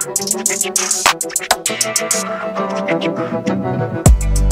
thank you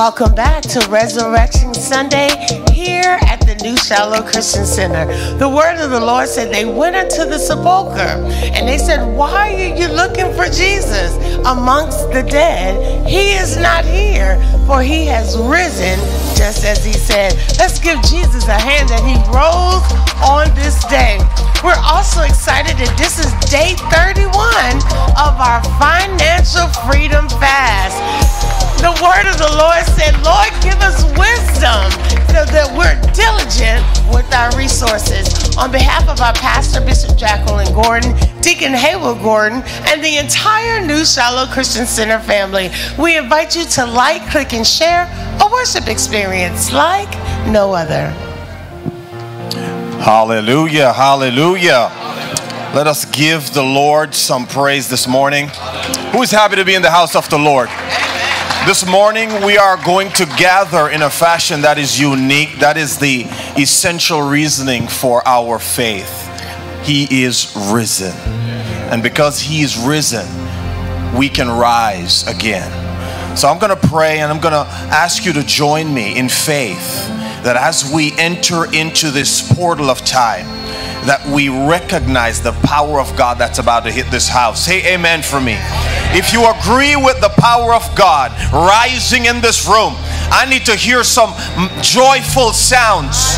Welcome back to Resurrection Sunday here at the New Shiloh Christian Center. The word of the Lord said they went into the sepulchre and they said, Why are you looking for Jesus amongst the dead? He is not here, for he has risen just as he said. Let's give Jesus a hand that he rose on this day. We're also excited that this is day 31 of our financial freedom fast the word of the Lord said, Lord, give us wisdom so that we're diligent with our resources. On behalf of our pastor, Bishop Jacquelyn Gordon, Deacon Haywood Gordon, and the entire New Shiloh Christian Center family, we invite you to like, click, and share a worship experience like no other. Hallelujah, hallelujah. Let us give the Lord some praise this morning. Who is happy to be in the house of the Lord? This morning, we are going to gather in a fashion that is unique. That is the essential reasoning for our faith. He is risen. And because He is risen, we can rise again. So I'm going to pray and I'm going to ask you to join me in faith that as we enter into this portal of time, that we recognize the power of God that's about to hit this house. Say amen for me. If you agree with the power of God rising in this room, I need to hear some joyful sounds.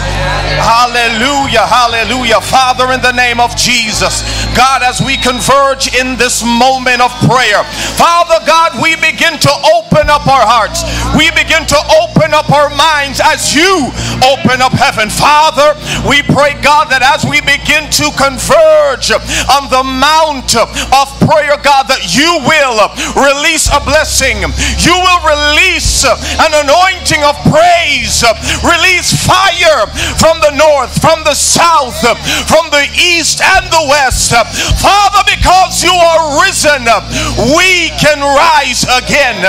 Hallelujah, hallelujah. Father, in the name of Jesus, God, as we converge in this moment of prayer, Father God, we begin to open up our hearts. We begin to open up our minds as you open up heaven. Father, we pray, God, that as we begin to converge on the mount of prayer, God, that you will release a blessing. You will release an anointing anointing of praise. Release fire from the north, from the south, from the east and the west. Father, because you are risen, we can rise again.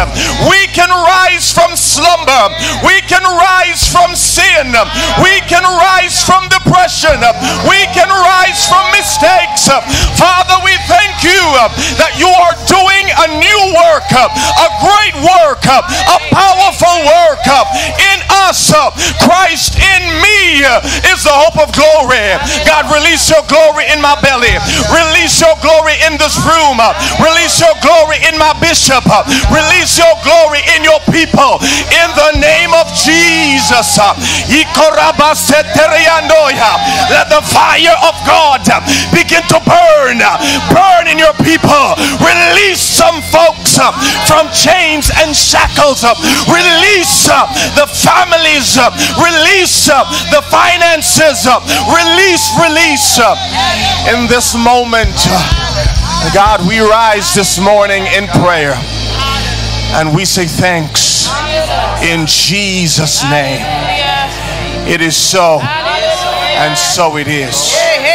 We can rise from slumber. We can rise from sin. We can rise from depression. We can rise from mistakes. Father, you um, that you are doing a new work, um, a great work, um, a powerful work in us. Christ in me uh, is the hope of glory. God, release your glory in my belly. Release your glory in this room. Release your glory in my bishop. Release your glory in your people. In the name of Jesus. Let the fire of God begin to burn. Burn in your people. Release some folks from chains and shackles. Release release uh, the families, uh, release uh, the finances, release, release. In this moment, God, we rise this morning in prayer and we say thanks in Jesus' name. It is so, and so it is.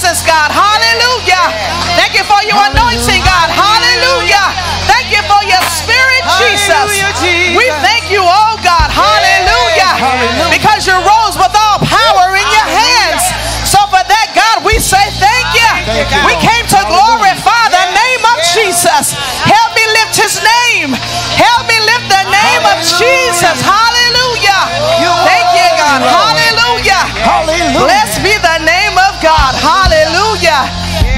Presence, God. Hallelujah. Thank you for your anointing, God. Hallelujah. Thank you for your spirit, Jesus. We thank you, oh God. Hallelujah. Because you rose with all power in your hands. So for that, God, we say thank you. We came to glorify the name of Jesus. Help me lift his name. Help me lift the name of Jesus. Hallelujah.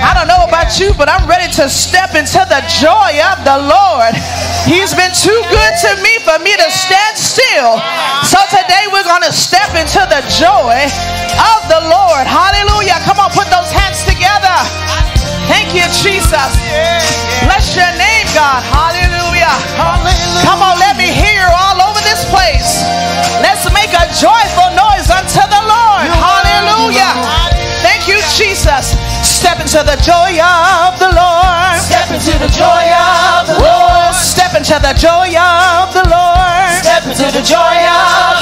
I don't know about you, but I'm ready to step into the joy of the Lord. He's been too good to me for me to stand still. So today we're going to step into the joy of the Lord. Hallelujah. Come on, put those hands together. Thank you, Jesus. Bless your name, God. Hallelujah. Come on, let me hear all over this place. Let's make a joyful noise unto the Lord. Into the joy of the Lord. Step into the joy of the Lord. Step into the joy of the Lord. Step into the joy of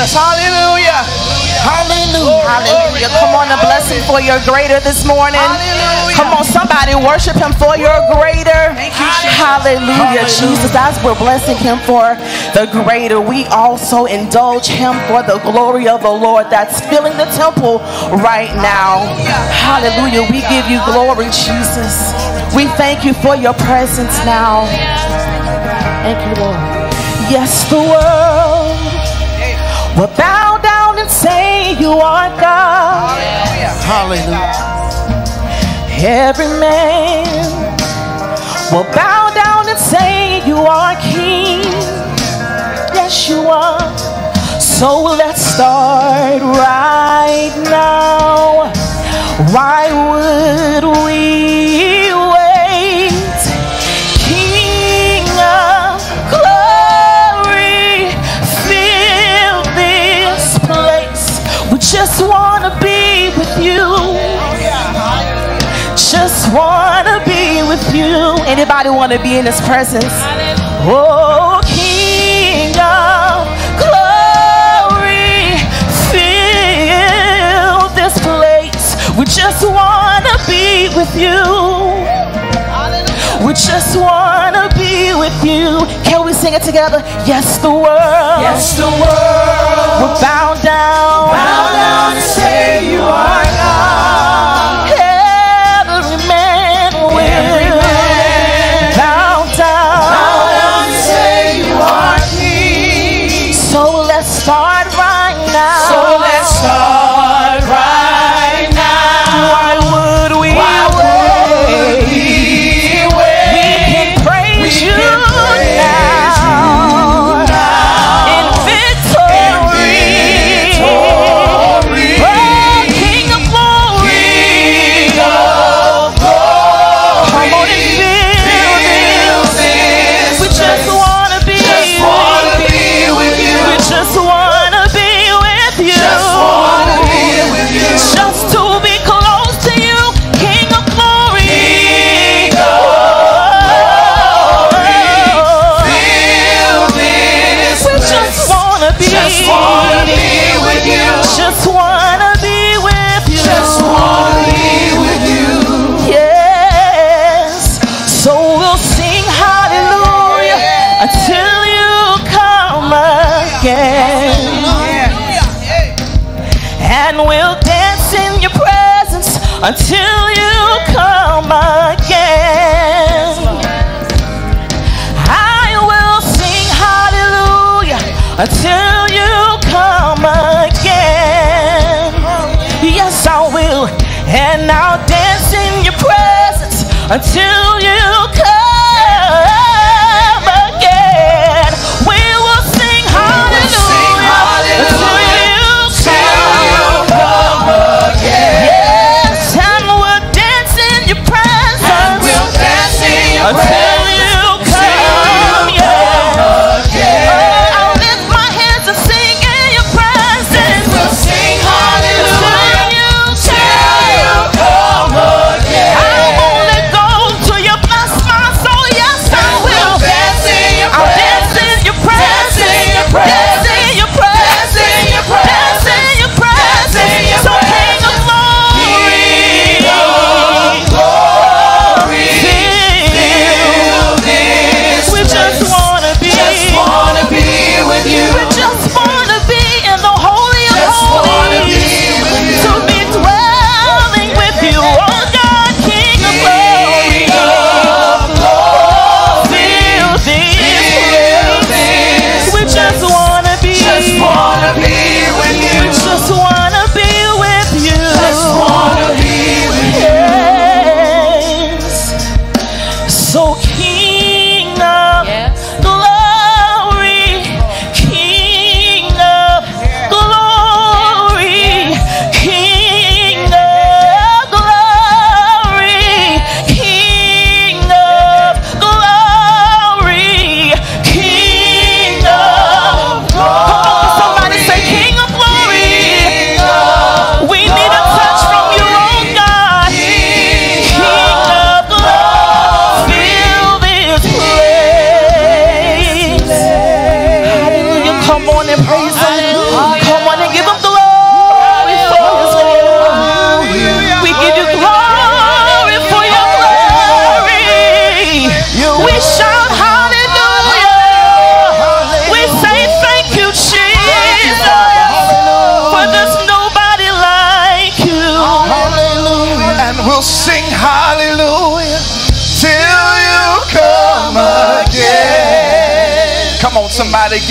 Jesus. Hallelujah. Hallelujah. Hallelujah. Come on, a blessing for your greater this morning. Hallelujah. Come on, somebody worship him for your greater. You, Jesus. Hallelujah. Hallelujah. Jesus, as we're blessing him for the greater, we also indulge him for the glory of the Lord that's filling the temple right now. Hallelujah. Hallelujah. We give you glory, Jesus. We thank you for your presence now. Thank you, Lord. Yes, the world will bow down and say you are God. Hallelujah. Hallelujah. Every man will bow down and say you are King. Yes, you are. So let's start right now. Why would we? just want to be with you. Anybody want to be in his presence? Oh, King of glory, fill this place. We just want to be with you. We just wanna be with you. Can we sing it together? Yes, the world. Yes, the world. We're bound down. Bound down to say you are God.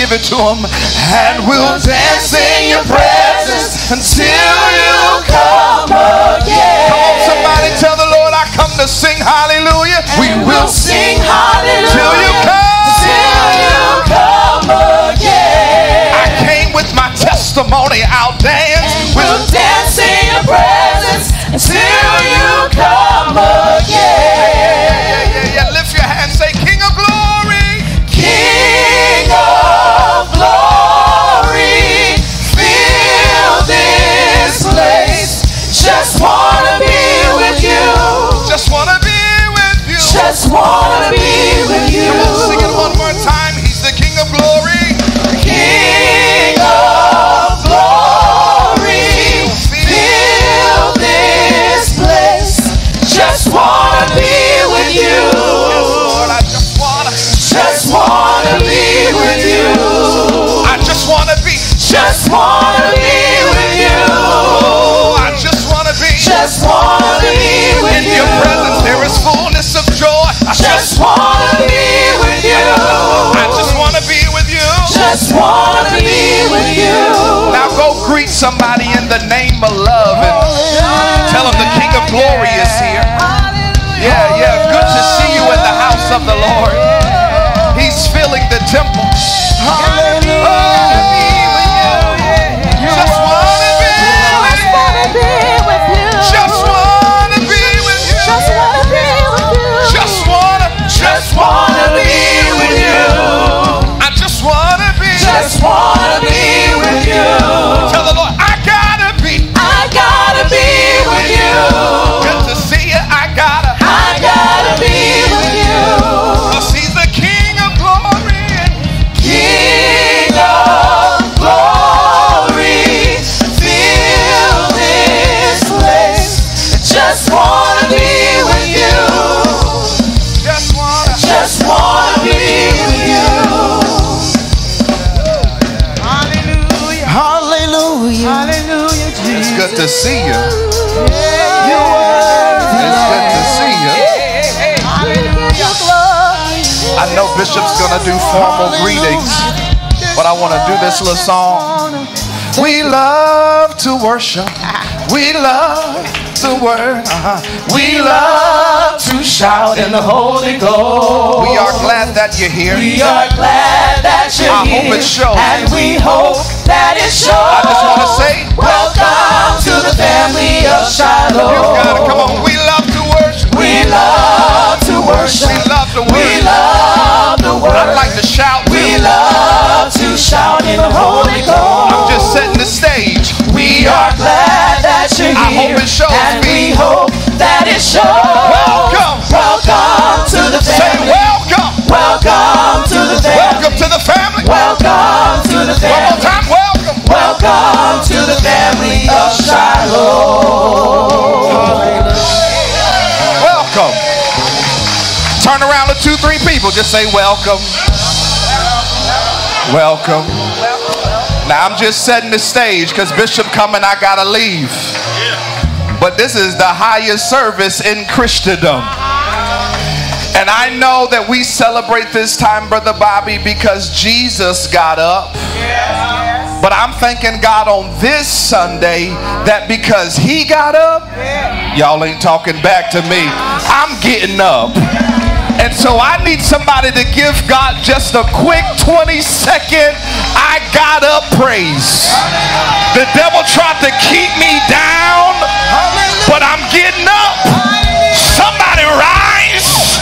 give it to them And we'll dance in your presence until somebody in the name of love and tell them the King of Glory is here. Yeah, yeah. Good to see you in the house of the Lord. He's filling the temple. Hallelujah. Bishop's gonna do formal greetings, but I want to do this little song. We love to worship. We love to work. Uh-huh. We love to shout in the Holy Ghost. We are glad that you're here. We are glad that you're I here. hope it shows. And we hope that it shows. I just want to say, Welcome to the family of Shiloh. you gotta come on. We love. We love to worship. We love to We love the word. I like to shout. We too. love to shout in the Holy Ghost. I'm just setting the stage. We are glad that you're I here. hope it shows, And we hope that it shows. Welcome. Welcome to the Say family. welcome. Welcome to the family. Welcome to the family. Welcome to the One more time. Welcome. Welcome to the family of Shiloh. Welcome. Turn around to two, three people. Just say welcome. Welcome. Now I'm just setting the stage because Bishop coming, I gotta leave. But this is the highest service in Christendom. And I know that we celebrate this time, Brother Bobby, because Jesus got up. But I'm thanking God on this Sunday that because he got up, y'all ain't talking back to me. I'm getting up. And so I need somebody to give God just a quick 20 second I got up praise. The devil tried to keep me down, but I'm getting up. Somebody rise.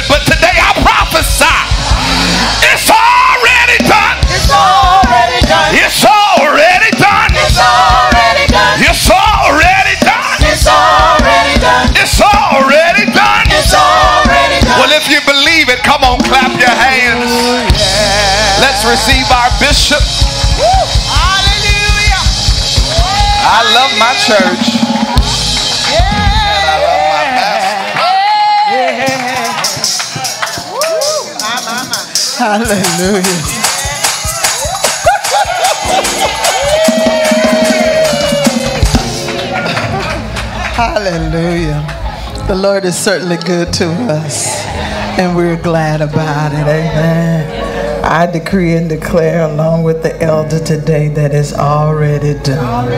A but today I prophesy. It's already done. It's already done. It's already done. It's already done. It's already done. It's already done. It's already done. It's already done. Well, if you believe it, come on, clap your hands. Let's receive our bishop. Hallelujah. I love my church. Hallelujah. Hallelujah. The Lord is certainly good to us, and we're glad about it. Amen. I decree and declare, along with the elder today, that it's already done.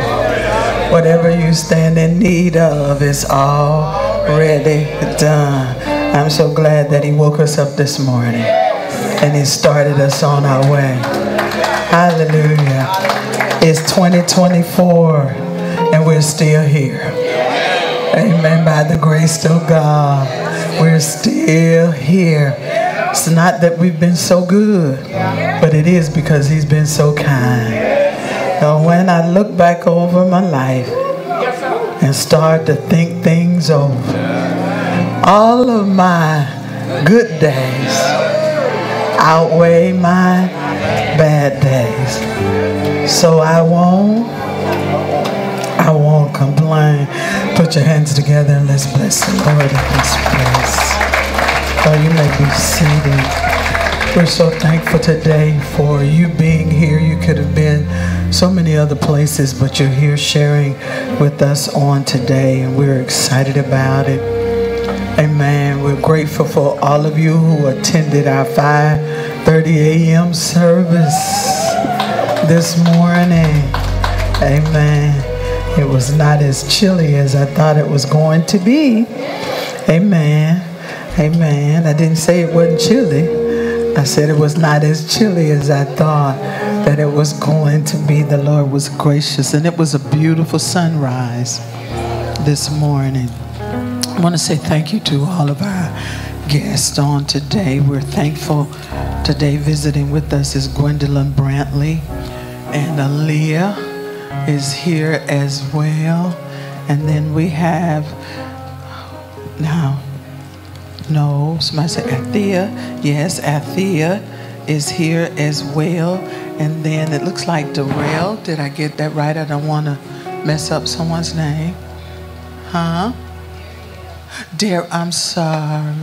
Whatever you stand in need of is already done. I'm so glad that He woke us up this morning and He started us on our way. Hallelujah. It's 2024 and we're still here. Amen. By the grace of God, we're still here. It's not that we've been so good, but it is because He's been so kind. And when I look back over my life and start to think things over, all of my good days outweigh my bad days. So I won't, I won't complain. Put your hands together and let's bless the Lord in this place. Oh, you may be seated. We're so thankful today for you being here. You could have been so many other places, but you're here sharing with us on today, and we're excited about it. Amen. We're grateful for all of you who attended our 5:30 a.m. service this morning. Amen. It was not as chilly as I thought it was going to be. Amen. Amen. I didn't say it wasn't chilly. I said it was not as chilly as I thought that it was going to be. The Lord was gracious, and it was a beautiful sunrise this morning. I want to say thank you to all of our guests on today. We're thankful today visiting with us is Gwendolyn Brantley and Aaliyah is here as well. And then we have Now, no, somebody said Athea. Yes, Athea is here as well. And then it looks like Darrell. Did I get that right? I don't want to mess up someone's name. Huh? Dear, I'm sorry.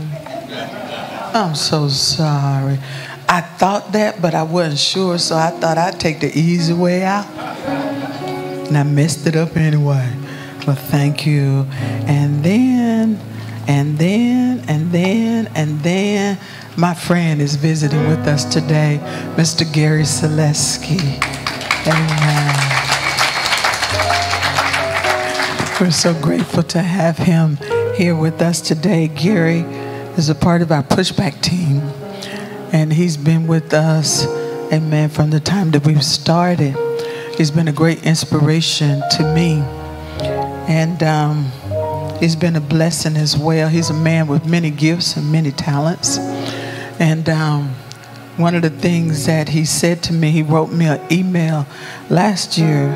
I'm so sorry. I thought that, but I wasn't sure, so I thought I'd take the easy way out. And I messed it up anyway. But thank you. And then, and then, and then, and then, my friend is visiting with us today, Mr. Gary Selesky. Amen. We're so grateful to have him here with us today. Gary is a part of our pushback team, and he's been with us, amen, from the time that we've started. He's been a great inspiration to me, and um, he's been a blessing as well. He's a man with many gifts and many talents. And um, one of the things that he said to me, he wrote me an email last year,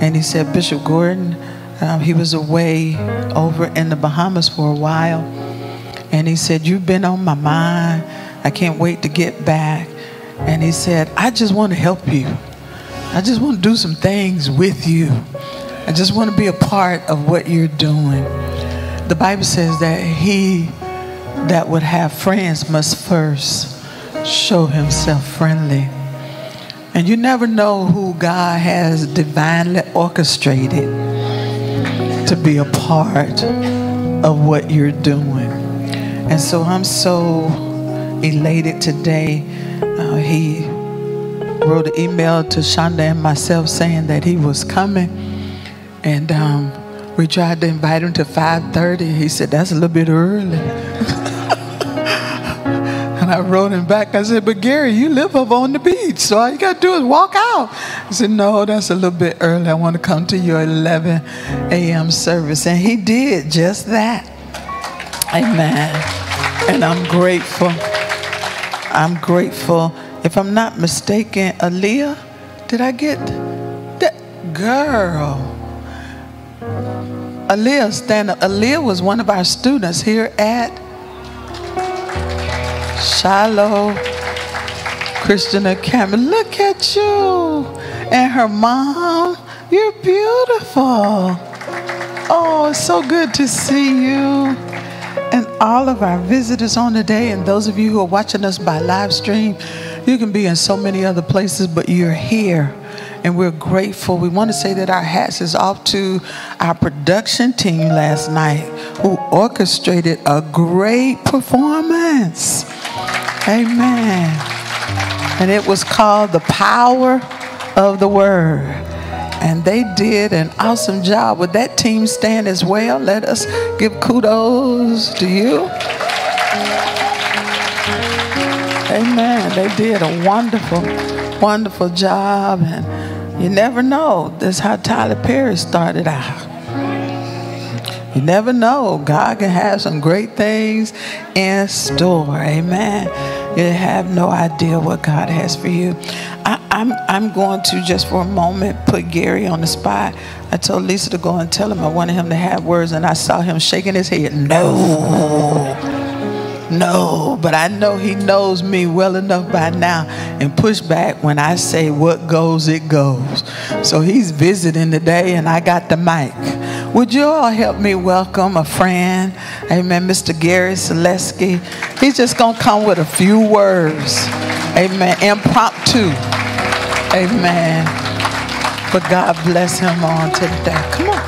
and he said, Bishop Gordon, um, he was away over in the Bahamas for a while, and he said, You've been on my mind. I can't wait to get back. And he said, I just want to help you. I just want to do some things with you. I just want to be a part of what you're doing. The Bible says that he that would have friends must first show himself friendly. And you never know who God has divinely orchestrated to be a part of what you're doing. And so I'm so elated today. Uh, he wrote an email to Shonda and myself saying that he was coming. And um, we tried to invite him to 5.30. He said, that's a little bit early. And I wrote him back. I said, But Gary, you live up on the beach, so all you got to do is walk out. He said, No, that's a little bit early. I want to come to your 11 a.m. service. And he did just that. Amen. And I'm grateful. I'm grateful. If I'm not mistaken, Aaliyah, did I get that girl? Aaliyah stand up. Aaliyah was one of our students here at Shiloh Christian Academy. Look at you and her mom. You're beautiful. Oh, it's so good to see you. And all of our visitors on today, and those of you who are watching us by live stream, you can be in so many other places, but you're here. And we're grateful. We want to say that our hats is off to our production team last night who orchestrated a great performance. Amen. And it was called The Power of the Word. And they did an awesome job. Would that team stand as well? Let us give kudos to you. Amen. They did a wonderful, wonderful job. And you never know. That's how Tyler Perry started out. You never know. God can have some great things in store. Amen. You have no idea what God has for you. I, I'm, I'm going to just for a moment put Gary on the spot. I told Lisa to go and tell him I wanted him to have words, and I saw him shaking his head. No. No, but I know he knows me well enough by now and push back when I say what goes, it goes. So he's visiting today and I got the mic. Would you all help me welcome a friend? Amen. Mr. Gary Selesky. He's just going to come with a few words. Amen. Impromptu. Amen. But God bless him on today. Come on.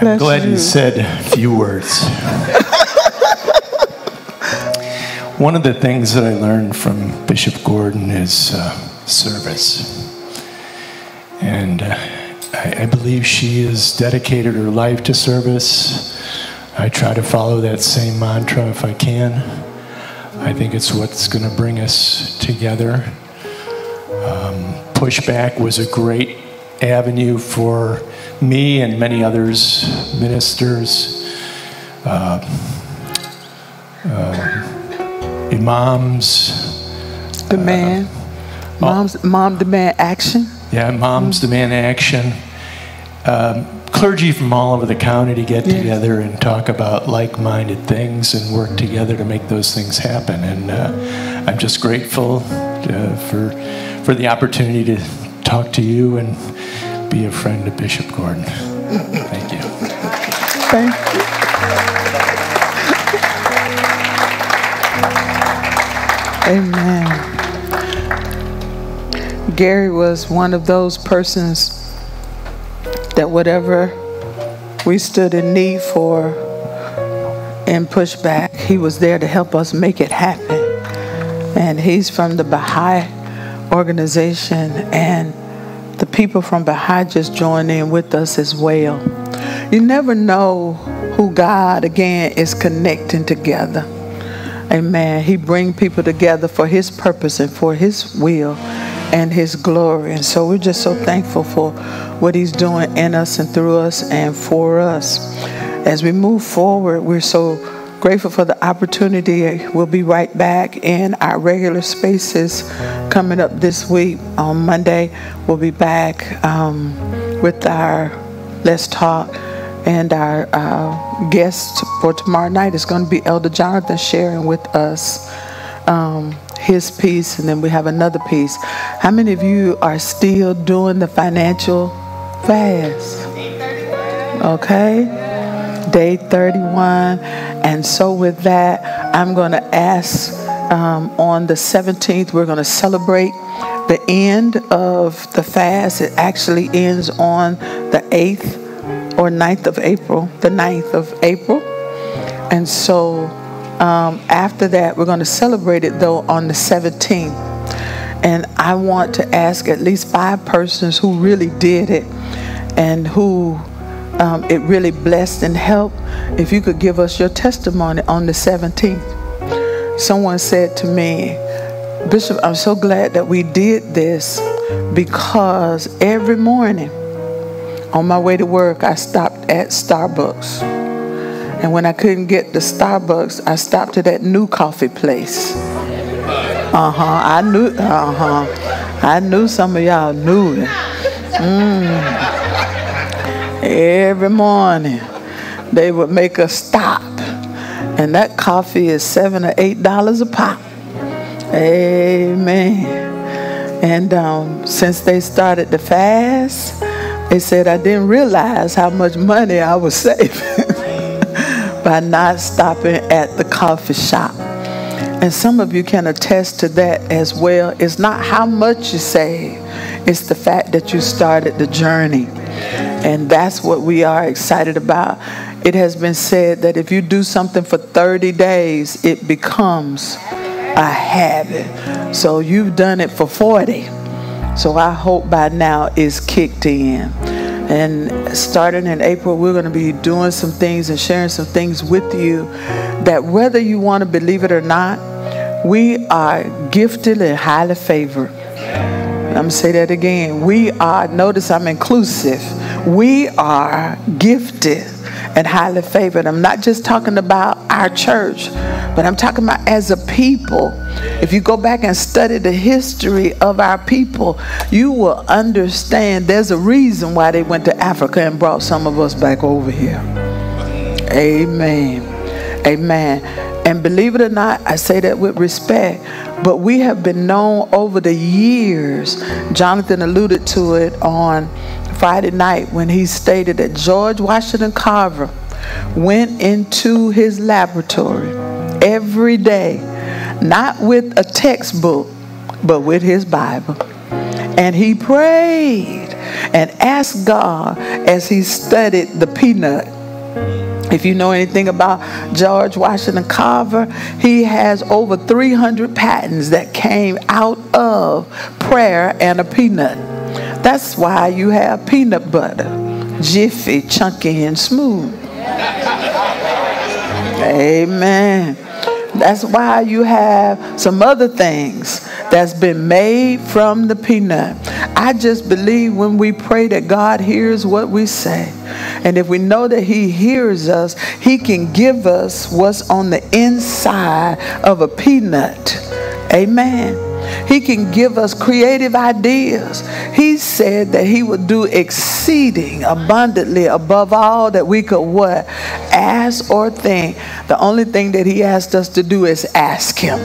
I'm glad you said a few words. One of the things that I learned from Bishop Gordon is uh, service. And uh, I, I believe she has dedicated her life to service. I try to follow that same mantra if I can. I think it's what's going to bring us together. Um, pushback was a great avenue for me and many others, ministers, uh, uh, imams, Demand. Mom's, mom demand action. Yeah, Moms Demand Action. Um, clergy from all over the county to get Yes. together and talk about like-minded things and work together to make those things happen. And uh, I'm just grateful uh, for for the opportunity to talk to you and be a friend of Bishop Gordon. Thank you. Thank you. Amen. Gary was one of those persons that whatever we stood in need for and pushed back, he was there to help us make it happen. And he's from the Baha'i organization, and the people from Baha'i just joined in with us as well. You never know who God again is connecting together. Amen. He bring people together for his purpose and for his will and his glory. And so we're just so thankful for what he's doing in us and through us and for us. As we move forward, we're so grateful for the opportunity. We'll be right back in our regular spaces coming up this week. On Monday, we'll be back um, with our Let's Talk. And our uh, guest for tomorrow night is going to be Elder Jonathan sharing with us um, his piece, and then we have another piece. How many of you are still doing the financial fast? Okay, day 31. And so, with that, I'm going to ask um, on the 17th, we're going to celebrate the end of the fast. It actually ends on the 8th or 9th of April, the 9th of April. And so um, after that, we're going to celebrate it though on the 17th. And I want to ask at least five persons who really did it and who um, it really blessed and helped. If you could give us your testimony on the 17th. Someone said to me, Bishop, I'm so glad that we did this because every morning on my way to work, I stopped at Starbucks. And when I couldn't get the Starbucks, I stopped at that new coffee place. Uh huh. I knew. Uh huh. I knew some of y'all knew it. Mm. Every morning, they would make us stop, and that coffee is seven or eight dollars a pop. Amen. And um, since they started the fast, they said I didn't realize how much money I was saving by not stopping at the coffee shop. And some of you can attest to that as well. It's not how much you save, it's the fact that you started the journey. And that's what we are excited about. It has been said that if you do something for 30 days, it becomes a habit. So you've done it for 40. So I hope by now it's kicked in. And starting in April, we're going to be doing some things and sharing some things with you that whether you want to believe it or not, we are gifted and highly favored. I'm going to say that again. We are, notice I'm inclusive. We are gifted and highly favored. I'm not just talking about our church, but I'm talking about as a people. If you go back and study the history of our people, you will understand there's a reason why they went to Africa and brought some of us back over here. Amen. Amen. And believe it or not, I say that with respect, but we have been known over the years. Jonathan alluded to it on Friday night when he stated that George Washington Carver went into his laboratory every day, not with a textbook, but with his Bible. And he prayed and asked God as he studied the peanut. If you know anything about George Washington Carver, he has over 300 patents that came out of prayer and a peanut. That's why you have peanut butter, jiffy, chunky, and smooth. Amen. That's why you have some other things that's been made from the peanut. I just believe when we pray that God hears what we say. And if we know that He hears us, He can give us what's on the inside of a peanut. Amen. He can give us creative ideas. He said that he would do exceeding abundantly above all that we could what? Ask or think. The only thing that he asked us to do is ask him.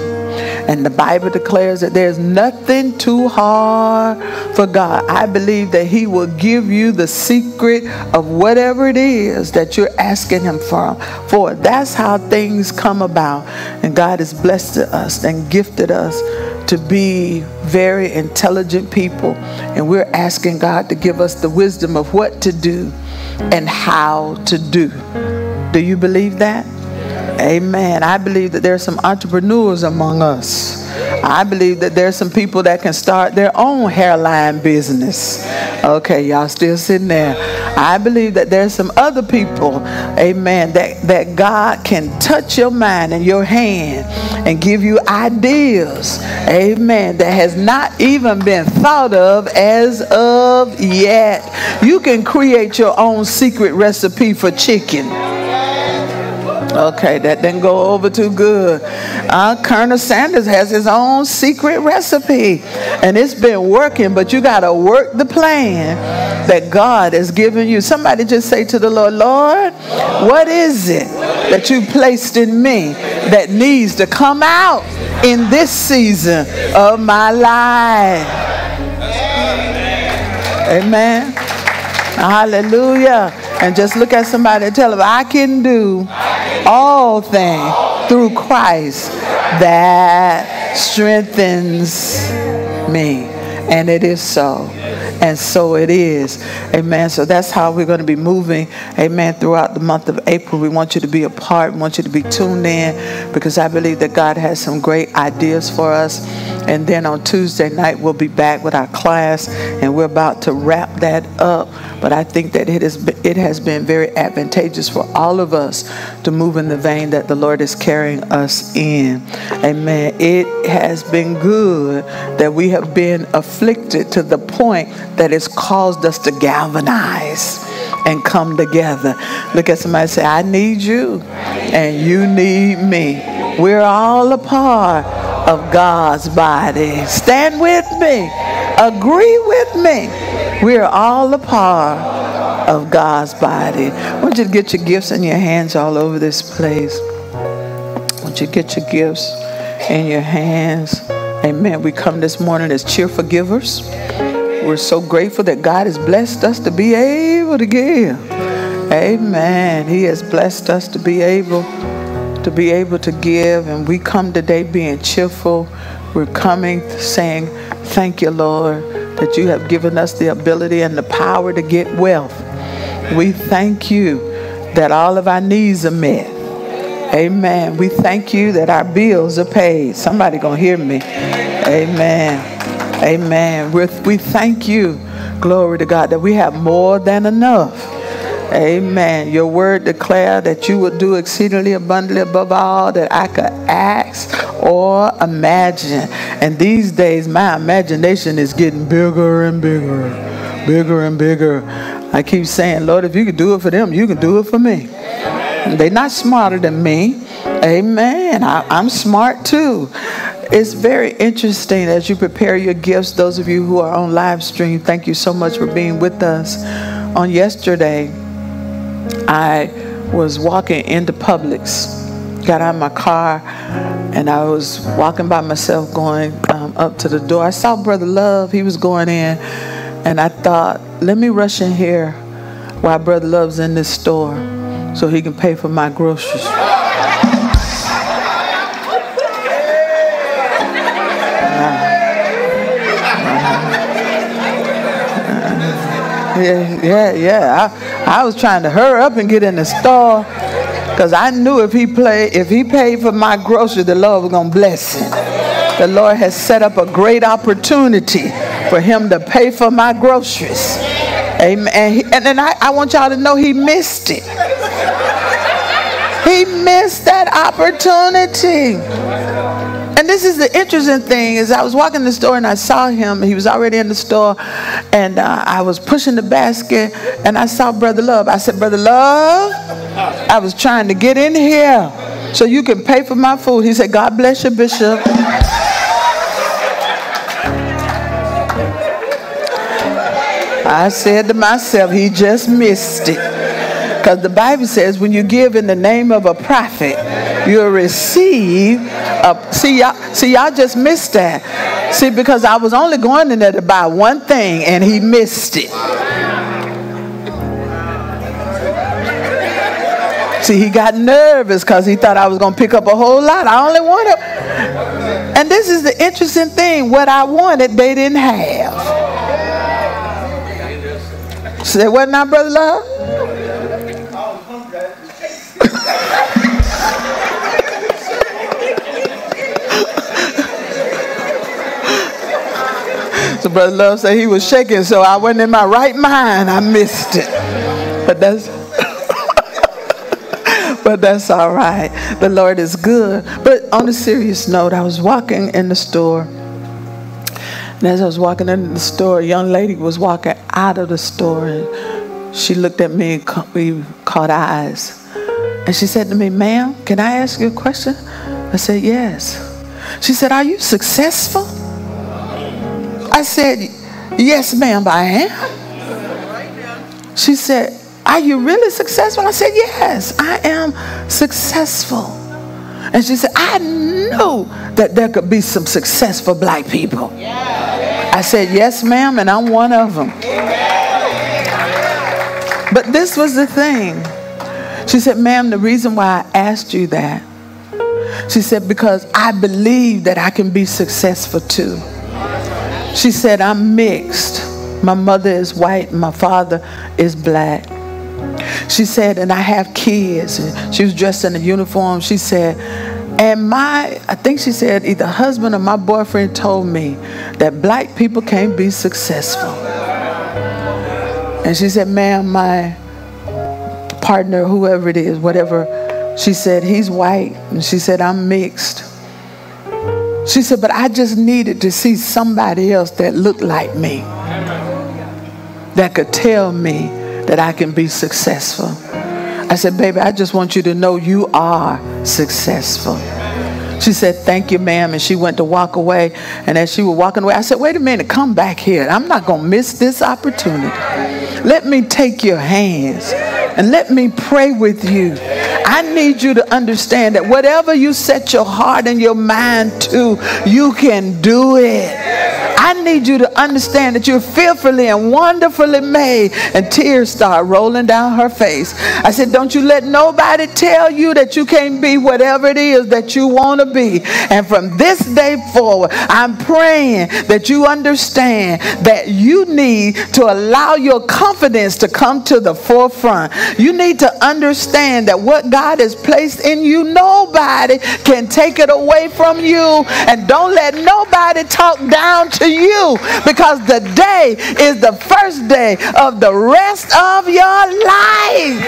And the Bible declares that there's nothing too hard for God. I believe that He will give you the secret of whatever it is that you're asking Him for. For that's how things come about. And God has blessed us and gifted us to be very intelligent people. And we're asking God to give us the wisdom of what to do and how to do. Do you believe that? Amen. I believe that there are some entrepreneurs among us. I believe that there are some people that can start their own hairline business. Okay, y'all still sitting there. I believe that there's some other people, amen, that, that God can touch your mind and your hand and give you ideas, amen, that has not even been thought of as of yet. You can create your own secret recipe for chicken. Okay, that didn't go over too good. Uh, Colonel Sanders has his own secret recipe, and it's been working, but you got to work the plan that God has given you. Somebody just say to the Lord, Lord, what is it that you placed in me that needs to come out in this season of my life? Amen. Hallelujah. And just look at somebody and tell them, I can do all things through Christ that strengthens me. And it is so. And so it is. Amen. So that's how we're going to be moving. Amen. Throughout the month of April, we want you to be a part. We want you to be tuned in because I believe that God has some great ideas for us. And then on Tuesday night, we'll be back with our class and we're about to wrap that up. But I think that it has been, it has been very advantageous for all of us to move in the vein that the Lord is carrying us in. Amen. It has been good that we have been afflicted to the point that has caused us to galvanize and come together. Look at somebody say, I need you and you need me. We're all a part of God's body. Stand with me. Agree with me. We're all a part of God's body. I want you to get your gifts in your hands all over this place. I want you to get your gifts in your hands. Amen. We come this morning as cheerful givers. We're so grateful that God has blessed us to be able to give. Amen. He has blessed us to be able to be able to give and we come today being cheerful. We're coming saying, "Thank you, Lord." that you have given us the ability and the power to get wealth. We thank you that all of our needs are met. Amen. We thank you that our bills are paid. Somebody gonna hear me. Amen. Amen. We're, we thank you, glory to God, that we have more than enough. Amen. Your word declared that you would do exceedingly abundantly above all that I could ask or imagine. And these days, my imagination is getting bigger and bigger, bigger and bigger. I keep saying, Lord, if you can do it for them, you can do it for me. They're not smarter than me. Amen. I, I'm smart too. It's very interesting as you prepare your gifts. Those of you who are on live stream, thank you so much for being with us. On yesterday, I was walking into Publix, got out of my car, and I was walking by myself going um, up to the door. I saw Brother Love, he was going in, and I thought, let me rush in here while Brother Love's in this store so he can pay for my groceries. Yeah, yeah, yeah. I, I was trying to hurry up and get in the store because I knew if he played, if he paid for my groceries, the Lord was gonna bless him. The Lord has set up a great opportunity for him to pay for my groceries. Amen. And, and then I, I want y'all to know he missed it. He missed that opportunity. And this is the interesting thing is I was walking in the store and I saw him. He was already in the store and uh, I was pushing the basket and I saw Brother Love. I said, Brother Love, I was trying to get in here so you can pay for my food. He said, God bless you, Bishop. I said to myself, he just missed it. Because the Bible says when you give in the name of a prophet, you'll receive a, see y'all see y'all just missed that. See, because I was only going in there to buy one thing and he missed it. See, he got nervous because he thought I was going to pick up a whole lot. I only wanted. And this is the interesting thing. What I wanted, they didn't have. Say what now, Brother Love? So Brother Love said he was shaking, so I wasn't in my right mind. I missed it. But that's but that's all right. The Lord is good. But on a serious note, I was walking in the store. And as I was walking in the store, a young lady was walking out of the store. And she looked at me and we caught eyes. And she said to me, Ma'am, can I ask you a question? I said, Yes. She said, Are you successful? I said, Yes, ma'am, I am. She said, are you really successful? I said, Yes, I am successful. And she said, I knew that there could be some successful black people. I said, Yes, ma'am, and I'm one of them. But this was the thing. She said, Ma'am, the reason why I asked you that, she said, because I believe that I can be successful too. She said, I'm mixed. My mother is white, my father is black. She said, and I have kids. And she was dressed in a uniform. She said, and my, I think she said, either husband or my boyfriend told me that black people can't be successful. And she said, ma'am, my partner, whoever it is, whatever, she said, he's white. And she said, I'm mixed. She said, but I just needed to see somebody else that looked like me, that could tell me that I can be successful. I said, baby, I just want you to know you are successful. She said, Thank you, ma'am. And she went to walk away. And as she was walking away, I said, Wait a minute, come back here. I'm not going to miss this opportunity. Let me take your hands and let me pray with you. I need you to understand that whatever you set your heart and your mind to, you can do it. I need you to understand that you're fearfully and wonderfully made. And tears start rolling down her face. I said, Don't you let nobody tell you that you can't be whatever it is that you want to be. And from this day forward, I'm praying that you understand that you need to allow your confidence to come to the forefront. You need to understand that what God has placed in you, nobody can take it away from you. And don't let nobody talk down to you because the day is the first day of the rest of your life.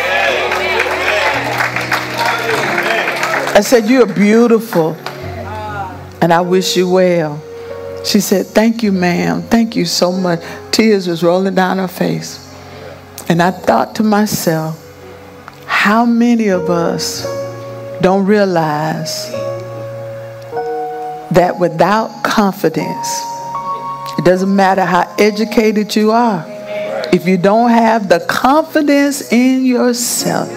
I said, You're beautiful and I wish you well. She said, Thank you, ma'am. Thank you so much. Tears was rolling down her face. And I thought to myself, how many of us don't realize that without confidence, doesn't matter how educated you are. If you don't have the confidence in yourself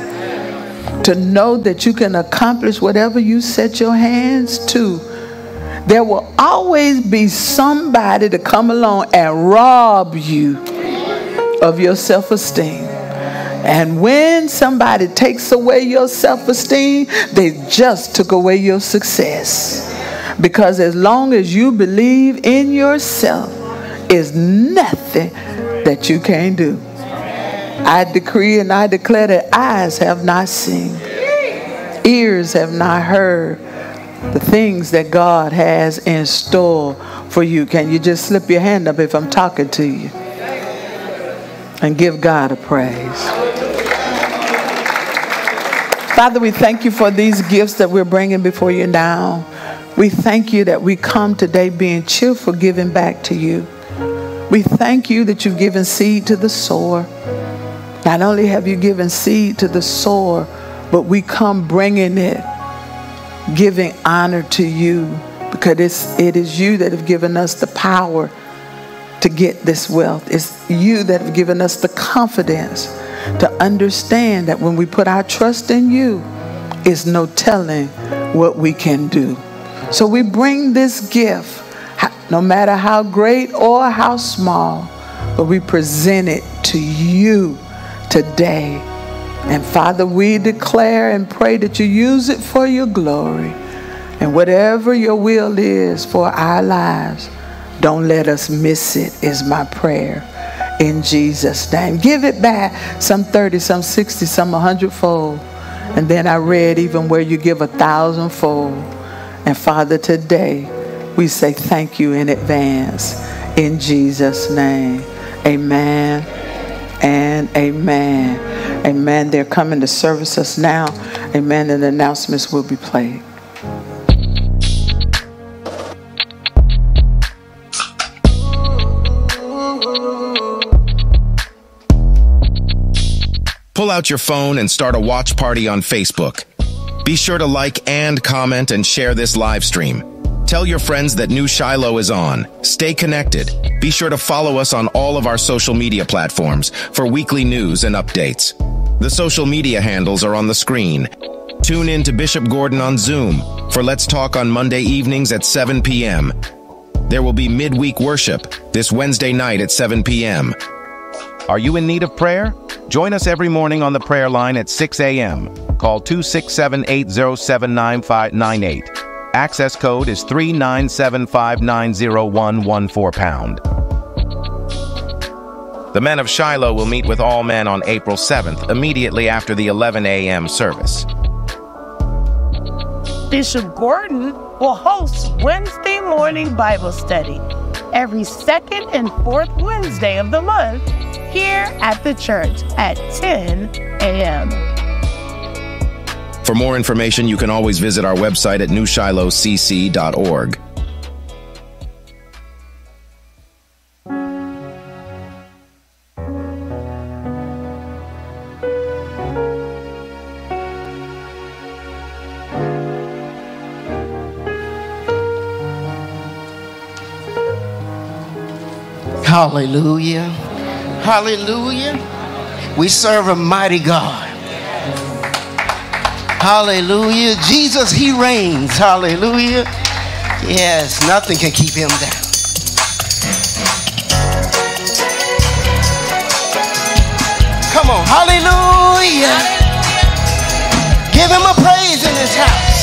to know that you can accomplish whatever you set your hands to, there will always be somebody to come along and rob you of your self esteem. And when somebody takes away your self esteem, they just took away your success. Because as long as you believe in yourself, is nothing that you can't do. I decree and I declare that eyes have not seen, ears have not heard the things that God has in store for you. Can you just slip your hand up if I'm talking to you? And give God a praise. Father, we thank you for these gifts that we're bringing before you now. We thank you that we come today being cheerful, giving back to you. We thank you that you've given seed to the sower. Not only have you given seed to the sower, but we come bringing it, giving honor to you because it's, it is you that have given us the power to get this wealth. It's you that have given us the confidence to understand that when we put our trust in you, is no telling what we can do. So we bring this gift, no matter how great or how small, but we present it to you today. And Father, we declare and pray that you use it for your glory. And whatever your will is for our lives, don't let us miss it, is my prayer. In Jesus' name. Give it back some 30, some 60, some 100 fold. And then I read even where you give a thousand fold. And Father, today we say thank you in advance. In Jesus' name. Amen and amen. Amen. They're coming to service us now. Amen. And announcements will be played. Pull out your phone and start a watch party on Facebook. Be sure to like and comment and share this live stream. Tell your friends that New Shiloh is on. Stay connected. Be sure to follow us on all of our social media platforms for weekly news and updates. The social media handles are on the screen. Tune in to Bishop Gordon on Zoom for Let's Talk on Monday evenings at 7 p.m. There will be midweek worship this Wednesday night at 7 p.m. Are you in need of prayer? Join us every morning on the prayer line at 6 a.m. Call 267 807 9598. Access code is 397590114 pound. The men of Shiloh will meet with all men on April 7th, immediately after the 11 a.m. service. Bishop Gordon will host Wednesday morning Bible study every second and fourth Wednesday of the month here at the church at 10 a.m. For more information, you can always visit our website at newshilohcc.org. Hallelujah. Hallelujah. We serve a mighty God. Hallelujah. Jesus, He reigns. Hallelujah. Yes, nothing can keep Him down. Come on. Hallelujah. Give Him a praise in this house.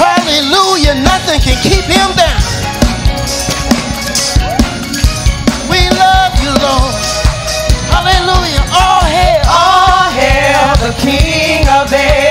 Hallelujah. Nothing can keep him down. Hallelujah. All hail. All hail the King of Abraham.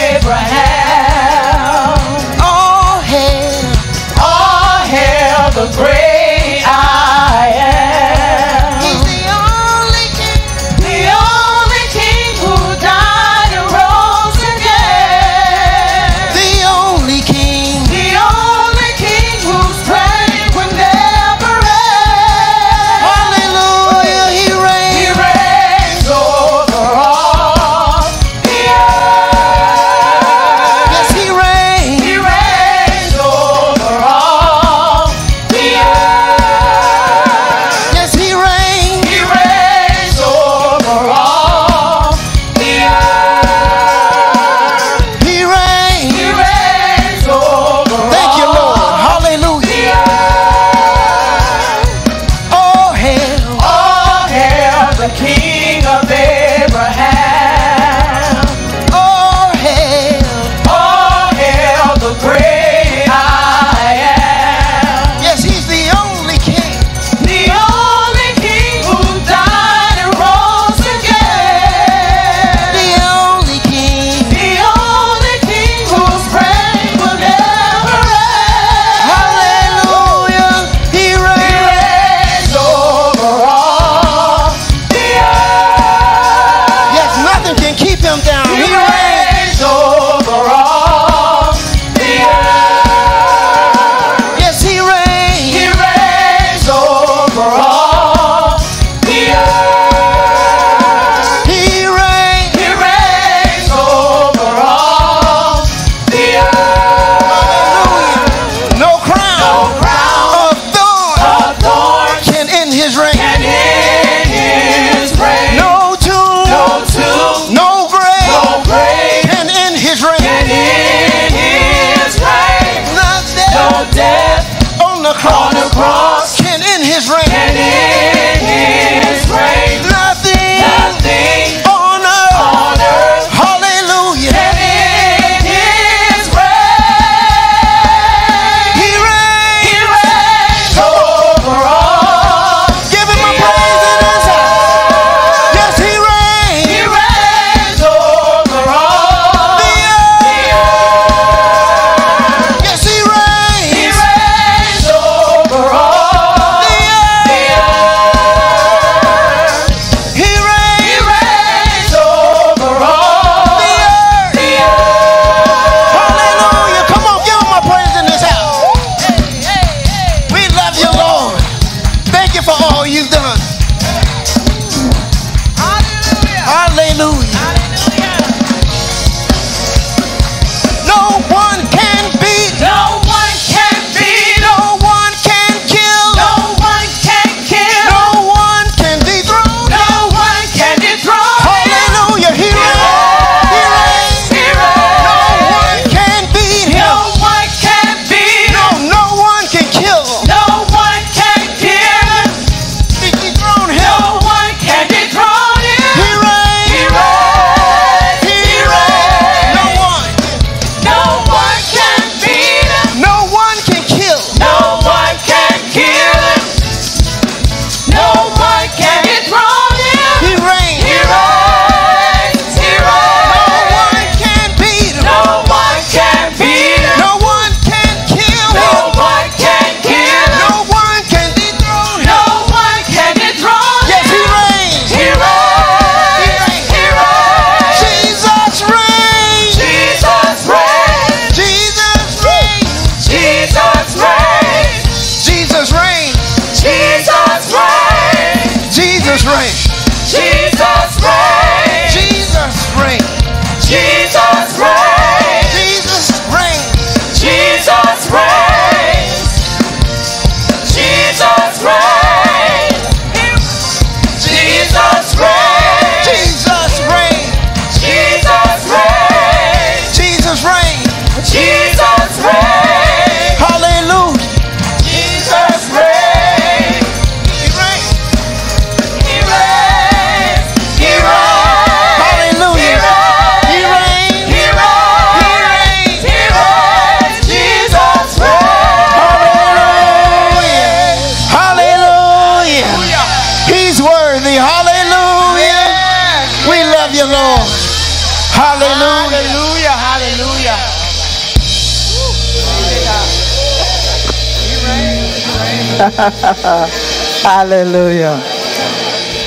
Hallelujah.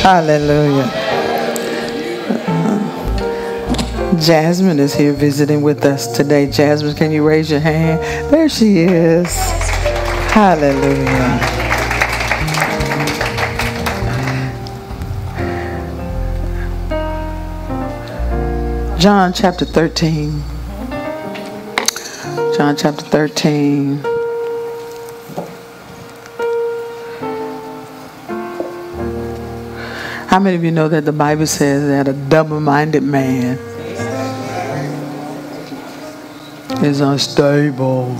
Hallelujah. Jasmine is here visiting with us today. Jasmine, can you raise your hand? There she is. Hallelujah. John chapter 13. John chapter 13. How many of you know that the Bible says that a double minded man is unstable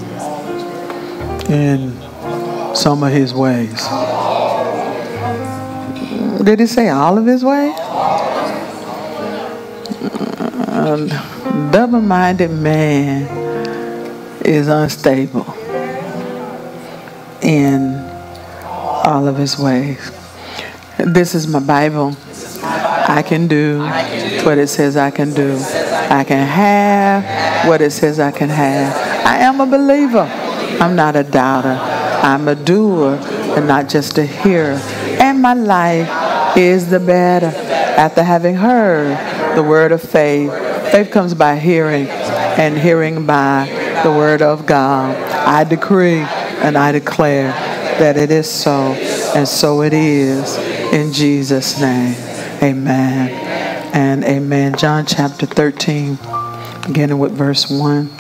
in some of his ways? Did he say all of his ways? A double minded man is unstable in all of his ways. This is my Bible. I can do what it says I can do. I can have what it says I can have. I am a believer. I'm not a doubter. I'm a doer and not just a hearer. And my life is the better after having heard the word of faith. Faith comes by hearing, and hearing by the word of God. I decree and I declare that it is so, and so it is. In Jesus' name, amen and amen. John chapter 13, beginning with verse 1.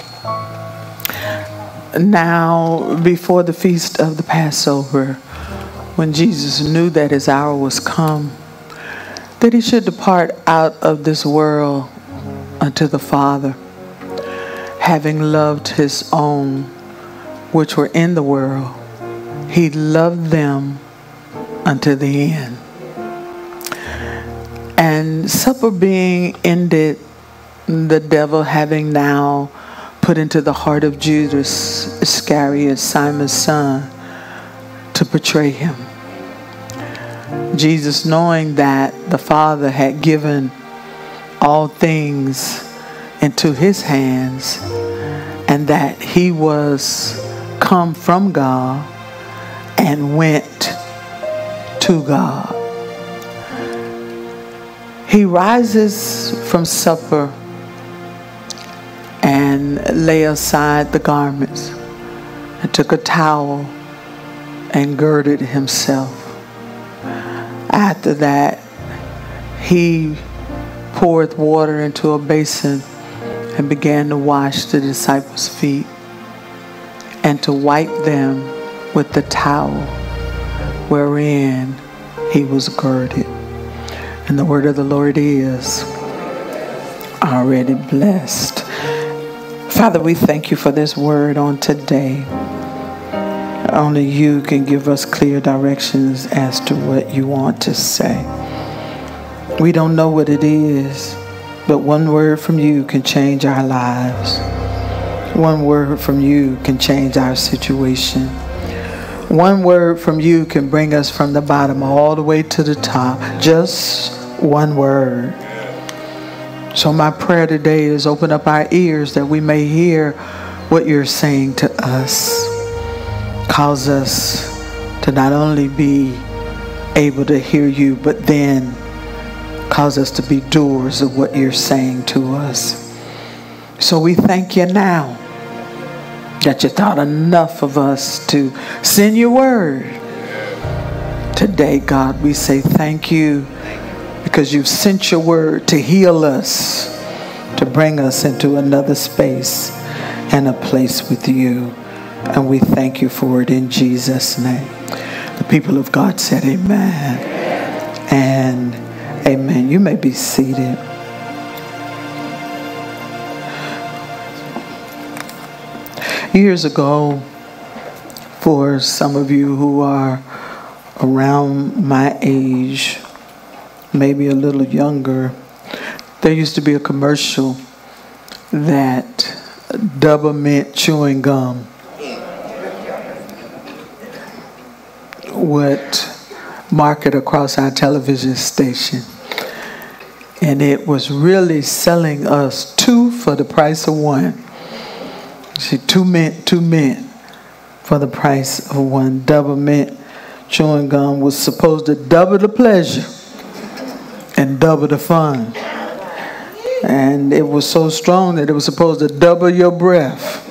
Now, before the feast of the Passover, when Jesus knew that his hour was come, that he should depart out of this world unto the Father, having loved his own which were in the world, he loved them unto the end. And supper being ended, the devil having now put into the heart of Judas Iscariot, Simon's son, to betray him. Jesus, knowing that the Father had given all things into his hands and that he was come from God and went to God. He rises from supper and lay aside the garments and took a towel and girded himself. After that, he poured water into a basin and began to wash the disciples' feet and to wipe them with the towel wherein he was girded. And the word of the Lord is already blessed. Father, we thank you for this word on today. Only you can give us clear directions as to what you want to say. We don't know what it is, but one word from you can change our lives. One word from you can change our situation. One word from you can bring us from the bottom all the way to the top. Just one word. So, my prayer today is open up our ears that we may hear what you're saying to us. Cause us to not only be able to hear you, but then cause us to be doers of what you're saying to us. So, we thank you now that you thought enough of us to send your word. Today, God, we say thank you because you've sent your word to heal us, to bring us into another space and a place with you. And we thank you for it in Jesus' name. The people of God said, Amen. And amen. You may be seated. Years ago, for some of you who are around my age, maybe a little younger, there used to be a commercial that Doublemint chewing gum would market across our television station. and it was really selling us two for the price of one. See, two mint, two mint for the price of one. Doublemint chewing gum was supposed to double the pleasure and double the fun. And it was so strong that it was supposed to double your breath.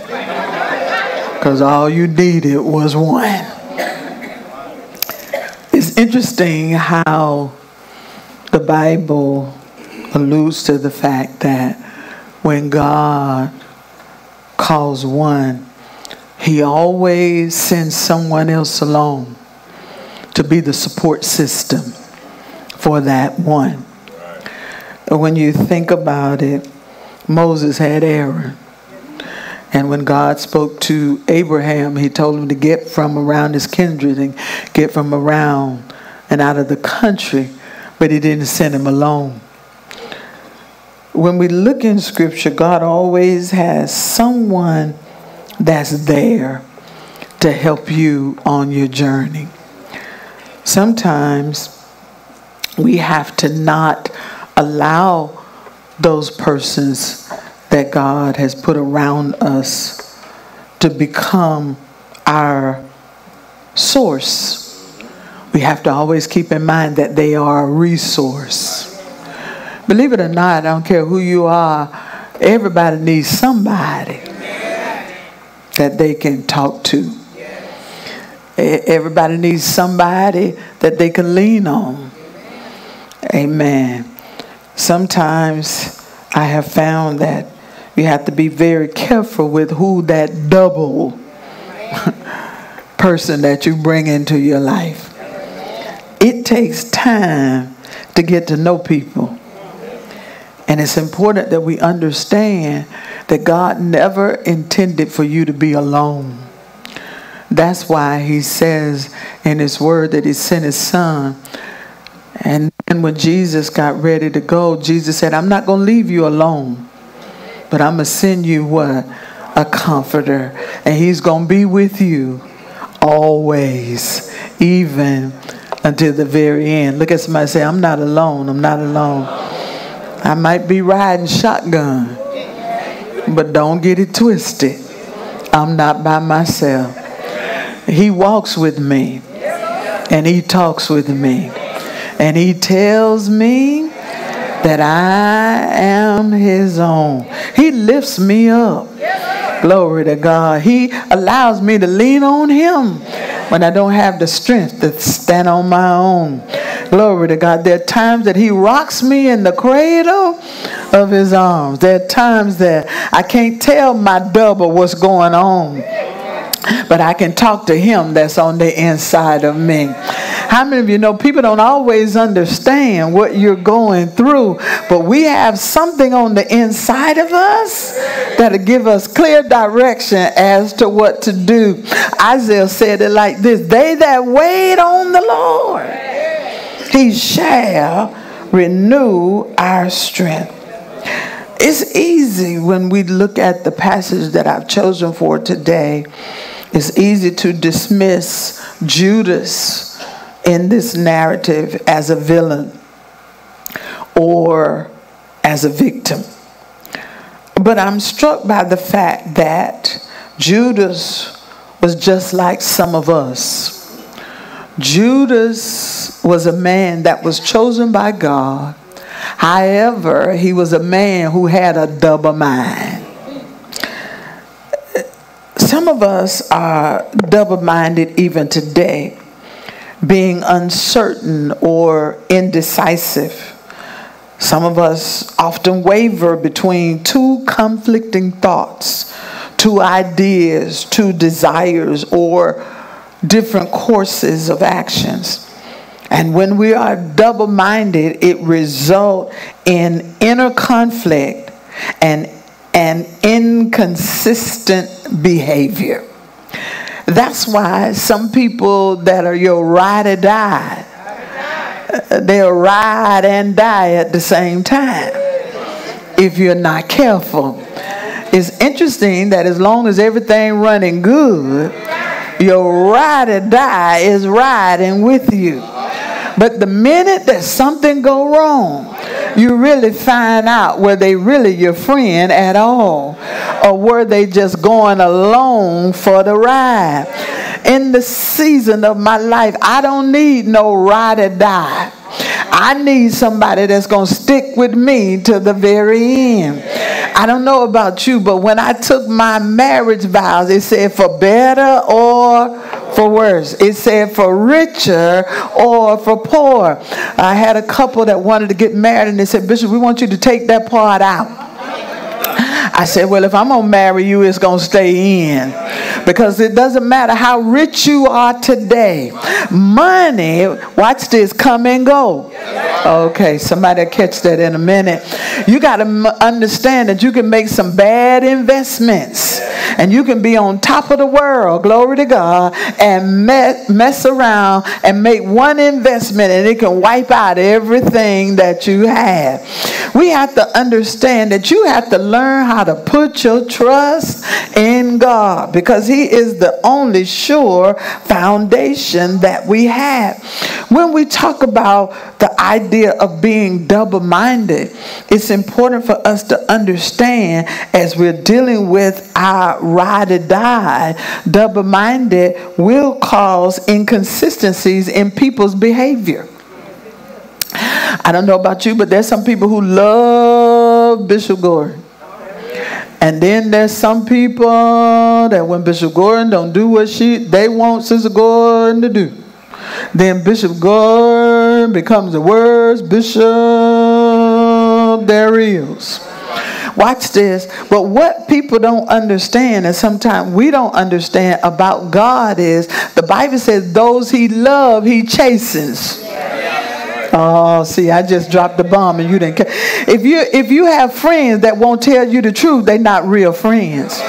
Because all you needed was one. It's interesting how the Bible alludes to the fact that when God calls one, he always sends someone else along to be the support system for that one. When you think about it, Moses had Aaron. And when God spoke to Abraham, he told him to get from around his kindred and get from around and out of the country, but he didn't send him alone. When we look in scripture, God always has someone that's there to help you on your journey. Sometimes we have to not allow those persons that God has put around us to become our source. We have to always keep in mind that they are a resource. Believe it or not, I don't care who you are, everybody needs somebody that they can talk to. Everybody needs somebody that they can lean on. Amen. Sometimes I have found that you have to be very careful with who that double person that you bring into your life. It takes time to get to know people. And it's important that we understand that God never intended for you to be alone. That's why he says in his word that he sent his son. And when Jesus got ready to go, Jesus said, I'm not going to leave you alone, but I'm going to send you what? A comforter. And he's going to be with you always, even until the very end. Look at somebody say, I'm not alone. I'm not alone. I might be riding shotgun, but don't get it twisted. I'm not by myself. He walks with me and he talks with me and he tells me that I am his own. He lifts me up. Glory to God. He allows me to lean on him when I don't have the strength to stand on my own. Glory to God. There are times that He rocks me in the cradle of His arms. There are times that I can't tell my double what's going on but I can talk to him that's on the inside of me. How many of you know people don't always understand what you're going through, but we have something on the inside of us that'll give us clear direction as to what to do. Isaiah said it like this They that wait on the Lord, he shall renew our strength. It's easy when we look at the passage that I've chosen for today it's easy to dismiss Judas in this narrative as a villain or as a victim. But I'm struck by the fact that Judas was just like some of us. Judas was a man that was chosen by God. However, he was a man who had a double mind some of us are double minded even today, being uncertain or indecisive. Some of us often waver between two conflicting thoughts, two ideas, two desires, or different courses of actions. And when we are double minded, it results in inner conflict and and inconsistent behavior. That's why some people that are your ride or die, uh, they'll ride and die at the same time if you're not careful. It's interesting that as long as everything running good, your ride or die is riding with you. But the minute that something go wrong, you really find out were they really your friend at all, or were they just going along for the ride? In the season of my life, I don't need no ride or die. I need somebody that's going to stick with me to the very end. I don't know about you, but when I took my marriage vows, it said for better or for worse. It said for richer or for poor. I had a couple that wanted to get married and they said, Bishop, we want you to take that part out. I said, Well, if I'm going to marry you, it's going to stay in. Because it doesn't matter how rich you are today. Money, watch this, come and go. Okay, somebody catch that in a minute. You got to understand that you can make some bad investments and you can be on top of the world, glory to God, and mess, mess around and make one investment and it can wipe out everything that you have. We have to understand that you have to learn how to put your trust in God because He is the only sure foundation that we have. When we talk about the idea of being double minded, it's important for us to understand as we're dealing with our ride or die, double minded will cause inconsistencies in people's behavior. I don't know about you, but there's some people who love Bishop Gordon. And then there's some people that when Bishop Gordon don't do what she they want Sister Gordon to do, then Bishop Gordon becomes the worst bishop there is. Watch this. But what people don't understand, and sometimes we don't understand about God, is the Bible says, those he loves, he chastens. Oh, see, I just dropped the bomb and you didn't care. If you if you have friends that won't tell you the truth, they're not real friends.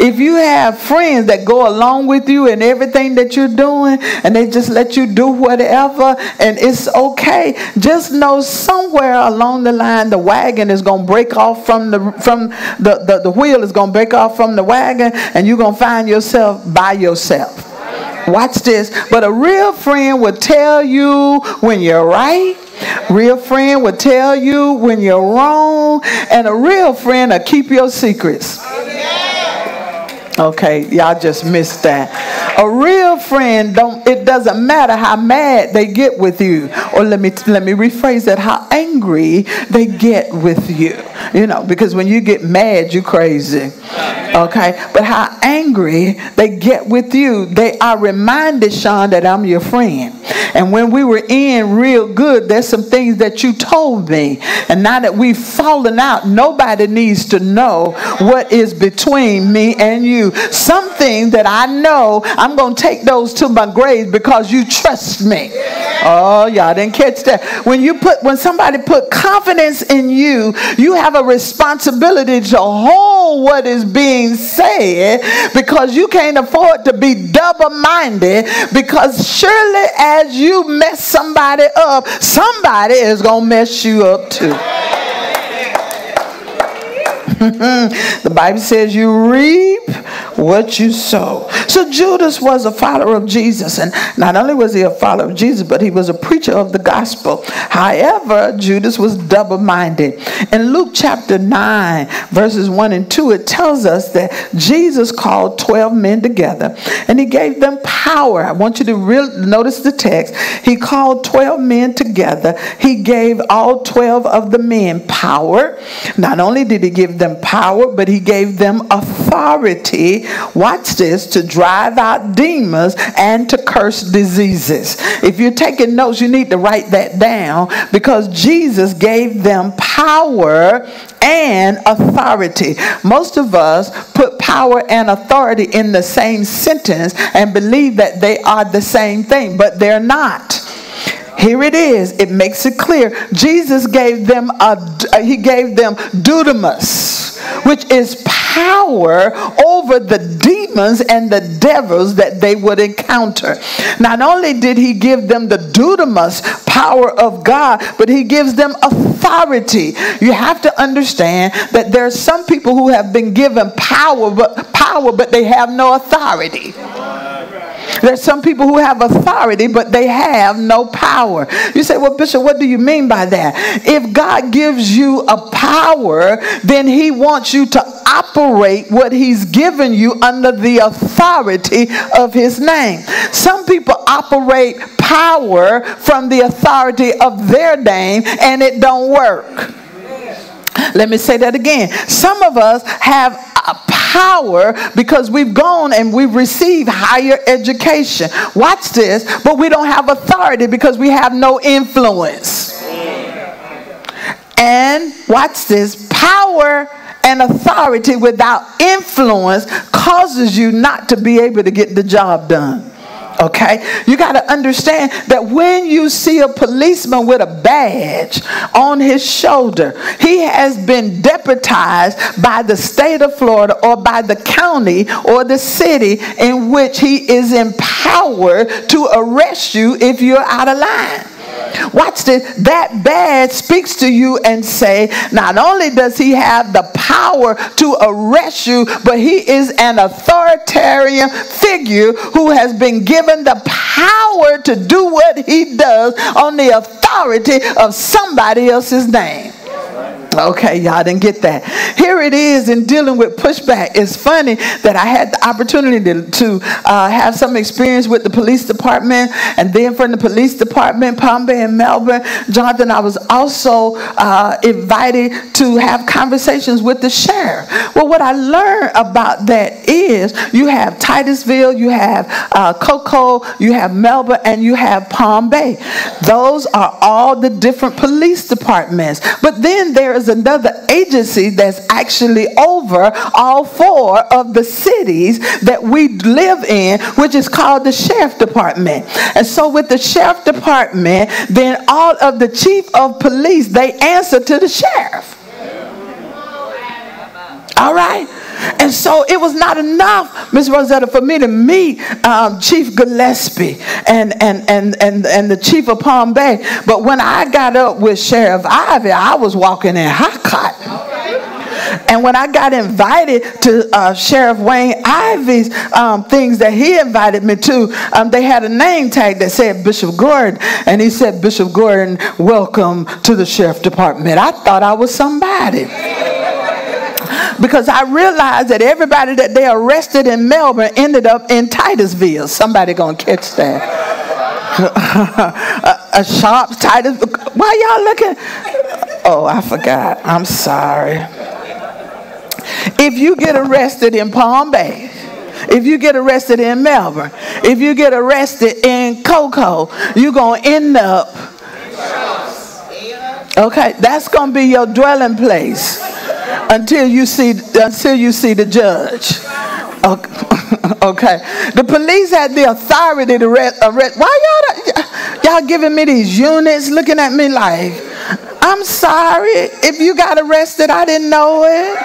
If you have friends that go along with you in everything that you're doing and they just let you do whatever and it's okay, just know somewhere along the line the wagon is going to break off from the from the, the, the wheel is going to break off from the wagon and you're going to find yourself by yourself. Watch this. But a real friend will tell you when you're right. Real friend will tell you when you're wrong. And a real friend will keep your secrets. Okay, y'all just missed that. A real friend don't it doesn't matter how mad they get with you. Or let me let me rephrase that how angry they get with you. You know, because when you get mad, you crazy. Okay? But how angry they get with you, they are reminded, Sean, that I'm your friend. And when we were in real good, there's some things that you told me. And now that we've fallen out, nobody needs to know what is between me and you. Something that I know, I'm going to take those to my grave because you trust me. Oh, y'all didn't catch that. When you put, when somebody put confidence in you, you have a responsibility to hold what is being said because you can't afford to be double minded because surely as you mess somebody up, somebody is going to mess you up too. The Bible says you reap what you sow. So Judas was a follower of Jesus, and not only was he a follower of Jesus, but he was a preacher of the gospel. However, Judas was double minded. In Luke chapter 9, verses 1 and 2, it tells us that Jesus called 12 men together and he gave them power. I want you to notice the text. He called 12 men together, he gave all 12 of the men power. Not only did he give them power, but he gave them authority. Watch this to drive out demons and to curse diseases. If you're taking notes, you need to write that down because Jesus gave them power and authority. Most of us put power and authority in the same sentence and believe that they are the same thing, but they're not. Here it is. It makes it clear. Jesus gave them a he gave them dunamis, which is power over the demons and the devils that they would encounter. Not only did he give them the dunamis, power of God, but he gives them authority. You have to understand that there are some people who have been given power but power but they have no authority. There's some people who have authority, but they have no power. You say, Well, Bishop, what do you mean by that? If God gives you a power, then He wants you to operate what He's given you under the authority of His name. Some people operate power from the authority of their name, and it don't work. Let me say that again. Some of us have a power because we've gone and we've received higher education. Watch this, but we don't have authority because we have no influence. And watch this power and authority without influence causes you not to be able to get the job done. Okay? You got to understand that when you see a policeman with a badge on his shoulder, he has been deputized by the state of Florida or by the county or the city in which he is empowered to arrest you if you're out of line. Watch this. That bad speaks to you and say, not only does he have the power to arrest you, but he is an authoritarian figure who has been given the power to do what he does on the authority of somebody else's name. Okay, y'all didn't get that. Here it is in dealing with pushback. It's funny that I had the opportunity to, to uh, have some experience with the police department, and then from the police department, Palm Bay and Melbourne, Jonathan, I was also uh, invited to have conversations with the sheriff. Well, what I learned about that is you have Titusville, you have uh, Cocoa, you have Melbourne, and you have Palm Bay. Those are all the different police departments. But then there is another agency that's actually over all four of the cities that we live in, which is called the sheriff department. And so with the sheriff department, then all of the chief of police, they answer to the sheriff. All right? And so it was not enough, Miss Rosetta, for me to meet um, Chief Gillespie and, and, and, and, and the chief of Palm Bay. But when I got up with Sheriff Ivey, I was walking in hot cotton. And when I got invited to uh, Sheriff Wayne Ivey's um, things that he invited me to, um, they had a name tag that said Bishop Gordon. And he said, Bishop Gordon, welcome to the Sheriff Department. I thought I was somebody because I realized that everybody that they arrested in Melbourne ended up in Titusville. Somebody gonna catch that. a, a sharp Titus. Why y'all looking? Oh, I forgot. I'm sorry. If you get arrested in Palm Bay, if you get arrested in Melbourne, if you get arrested in Cocoa, you're going to end up. Okay, that's going to be your dwelling place until you see until you see the judge. Okay. The police had the authority to arrest. arrest. Why y'all y'all giving me these units, looking at me like, I'm sorry if you got arrested, I didn't know it.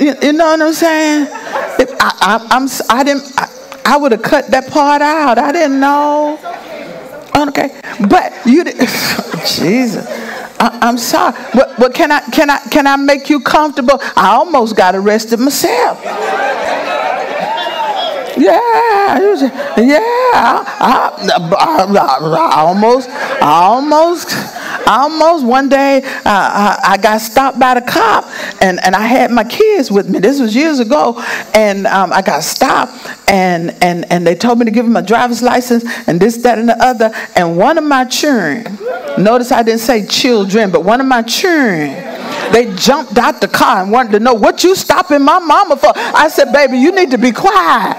You, you know what I'm saying? If I, I, I'm I didn't I, I would have cut that part out. I didn't know. Okay, but you did. Jesus. I, am sorry, but, but can I can I can I make you comfortable? I almost got arrested myself. Yeah, yeah. I, I, I, almost, I almost, almost one day uh, I, I, got stopped by the cop and, and I had my kids with me. This was years ago. And um, I got stopped and, and, and they told me to give them a driver's license and this, that, and the other. And one of my children, notice I didn't say children, but one of my children, they jumped out the car and wanted to know what you stopping my mama for. I said, baby, you need to be quiet.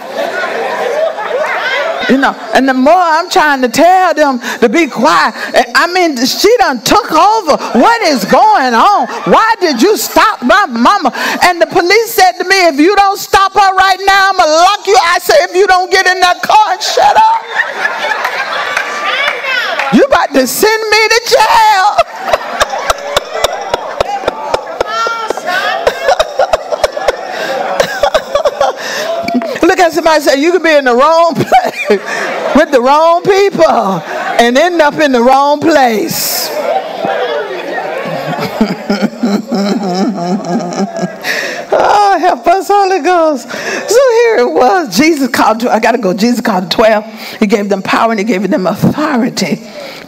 You know, and the more I'm trying to tell them to be quiet, eh, I mean, she done took over. What is going on? Why did you stop my mama? And the police said to me, if you don't stop her right now, I'm going to lock you. I said, if you don't get in that car and shut up, you about to send me to jail. at somebody say, you could be in the wrong place with the wrong people and end up in the wrong place. oh, Help us, Holy Ghost. So here it was. Jesus called, I got to go. Jesus called the 12. He gave them power and he gave them authority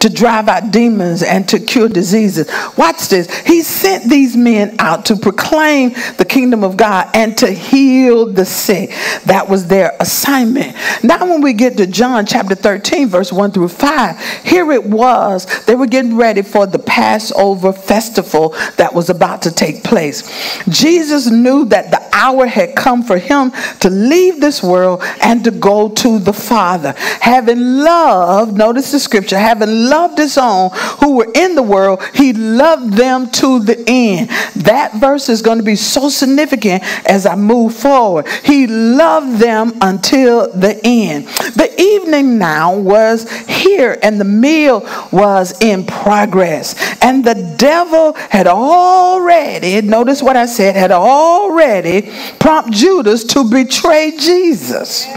to drive out demons and to cure diseases. Watch this. He sent these men out to proclaim the kingdom of God and to heal the sick. That was their assignment. Now, when we get to John chapter 13, verse 1 through 5, here it was. They were getting ready for the Passover festival that was about to take place. Jesus knew that the hour had come for him to leave this world and to go to the Father. Having loved, notice the scripture, having loved his own who were in the world, he loved them to the end. That verse is going to be so significant as I move forward. He loved them until the end. The evening now was here and the meal was in progress. And the devil had already, notice what I said, had already prompted Judas to betray Jesus.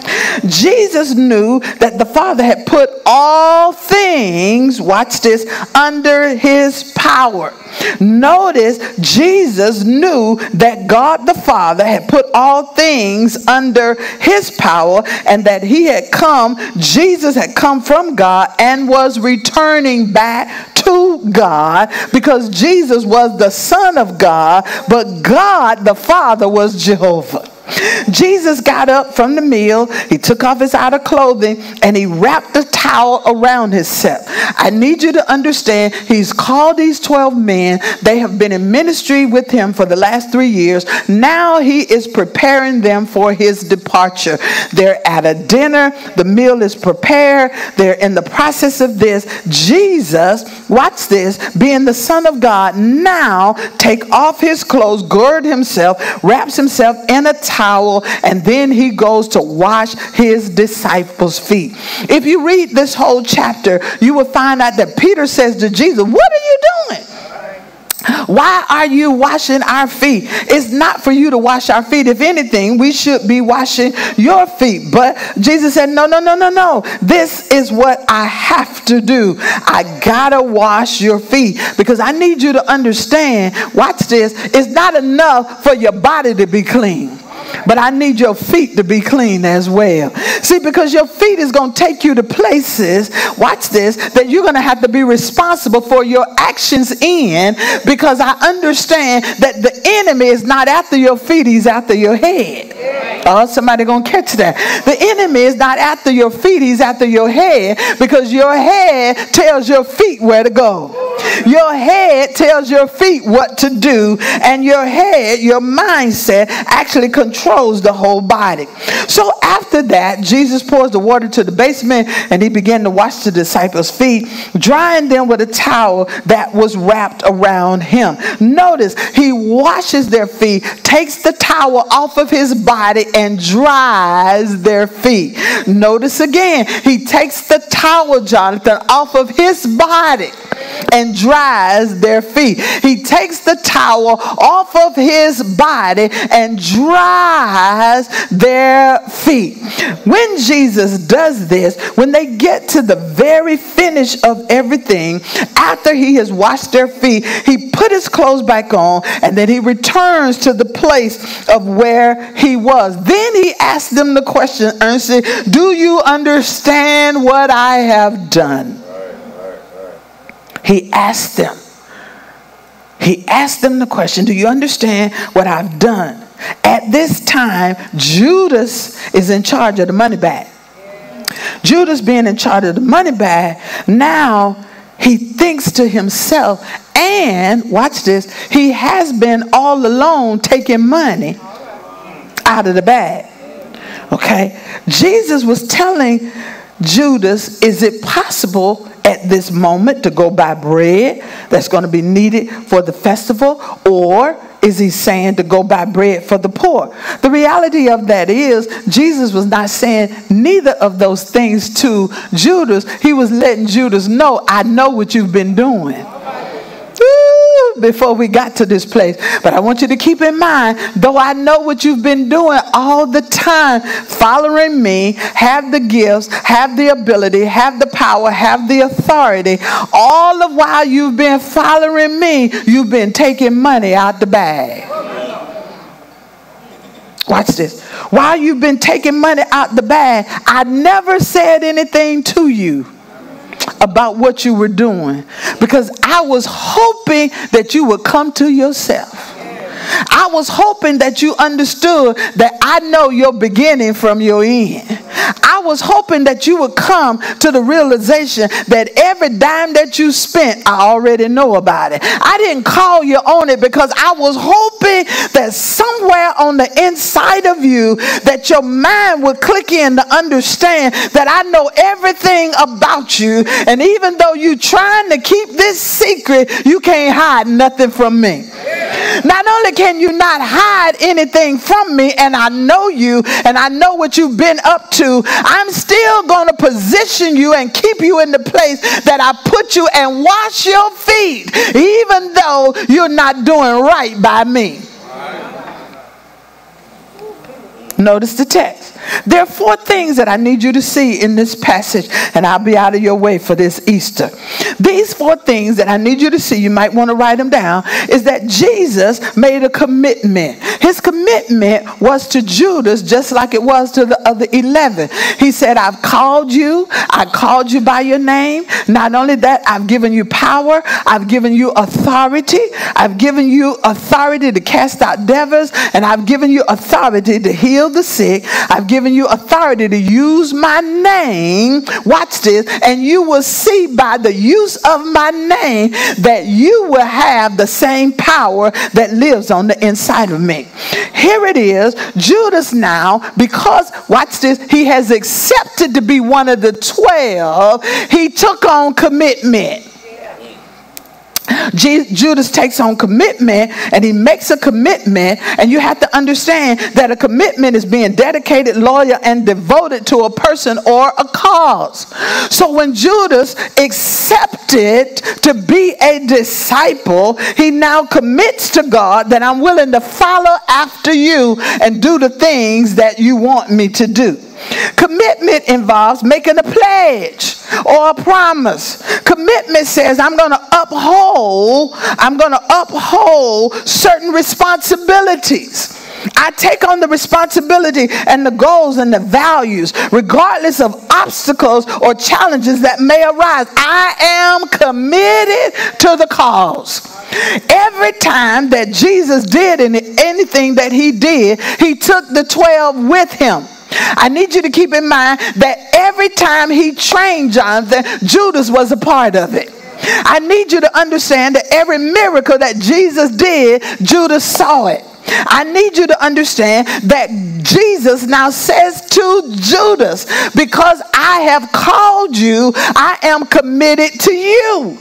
Jesus knew that the Father had put all things, watch this, under his power. Notice Jesus knew that God the Father had put all things under his power and that he had come, Jesus had come from God and was returning back to God because Jesus was the Son of God, but God the Father was Jehovah. Jesus got up from the meal, he took off his outer clothing, and he wrapped a towel around himself. I need you to understand, he's called these 12 men. They have been in ministry with him for the last three years. Now he is preparing them for his departure. They're at a dinner, the meal is prepared, they're in the process of this. Jesus, watch this, being the Son of God, now take off his clothes, gird himself, wraps himself in a towel towel, and then he goes to wash his disciples' feet. If you read this whole chapter, you will find out that Peter says to Jesus, What are you doing? Why are you washing our feet? It's not for you to wash our feet. If anything, we should be washing your feet. But Jesus said, No, no, no, no, no. This is what I have to do. I gotta wash your feet because I need you to understand. Watch this. It's not enough for your body to be clean. But I need your feet to be clean as well. See, because your feet is going to take you to places, watch this, that you're going to have to be responsible for your actions in because I understand that the enemy is not after your feet, he's after your head. Oh, somebody going to catch that. The enemy is not after your feet, he's after your head because your head tells your feet where to go. Your head tells your feet what to do, and your head, your mindset, actually controls the whole body. So after that, Jesus pours the water to the basement and he began to wash the disciples' feet, drying them with a towel that was wrapped around him. Notice he washes their feet, takes the towel off of his body, and dries their feet. Notice again, he takes the towel, Jonathan, off of his body and dries their feet. He takes the towel off of his body and dries their feet. When Jesus does this, when they get to the very finish of everything, after he has washed their feet, he put his clothes back on and then he returns to the place of where he was. Then he asked them the question, Ernestine, do you understand what I have done? He asked them. He asked them the question Do you understand what I've done? At this time, Judas is in charge of the money bag. Judas being in charge of the money bag, now he thinks to himself, and watch this, he has been all alone taking money out of the bag. Okay? Jesus was telling Judas, is it possible at this moment to go buy bread that's going to be needed for the festival? Or is he saying to go buy bread for the poor? The reality of that is, Jesus was not saying neither of those things to Judas. He was letting Judas know, I know what you've been doing before we got to this place. But I want you to keep in mind, though I know what you've been doing all the time, following me, have the gifts, have the ability, have the power, have the authority, all of while you've been following me, you've been taking money out the bag. Watch this. While you've been taking money out the bag, I never said anything to you about what you were doing because I was hoping that you would come to yourself. I was hoping that you understood that I know your beginning from your end. I was hoping that you would come to the realization that every dime that you spent, I already know about it. I didn't call you on it because I was hoping that somewhere on the inside of you that your mind would click in to understand that I know everything about you and even though you're trying to keep this secret, you can't hide nothing from me. Not only can you not hide anything from me, and I know you, and I know what you've been up to, I'm still going to position you and keep you in the place that I put you and wash your feet, even though you're not doing right by me. Notice the text. There are four things that I need you to see in this passage, and I'll be out of your way for this Easter. These four things that I need you to see, you might want to write them down, is that Jesus made a commitment. His commitment was to Judas just like it was to the other 11. He said, I've called you, I called you by your name. Not only that, I've given you power, I've given you authority, I've given you authority to cast out devils, and I've given you authority to heal the sick. I've given you authority to use my name. Watch this, and you will see by the use of my name that you will have the same power that lives on the inside of me. Here it is. Judas now, because, watch this, he has accepted to be one of the 12, he took on commitment. Judas takes on commitment and he makes a commitment, and you have to understand that a commitment is being dedicated, loyal, and devoted to a person or a cause. So when Judas accepted to be a disciple, he now commits to God that I'm willing to follow after you and do the things that you want me to do. Commitment involves making a pledge or a promise. Commitment says, I'm going to uphold, I'm going to uphold certain responsibilities. I take on the responsibility and the goals and the values, regardless of obstacles or challenges that may arise. I am committed to the cause. Every time that Jesus did anything that he did, he took the 12 with him. I need you to keep in mind that every time he trained Jonathan, Judas was a part of it. I need you to understand that every miracle that Jesus did, Judas saw it. I need you to understand that Jesus now says to Judas, Because I have called you, I am committed to you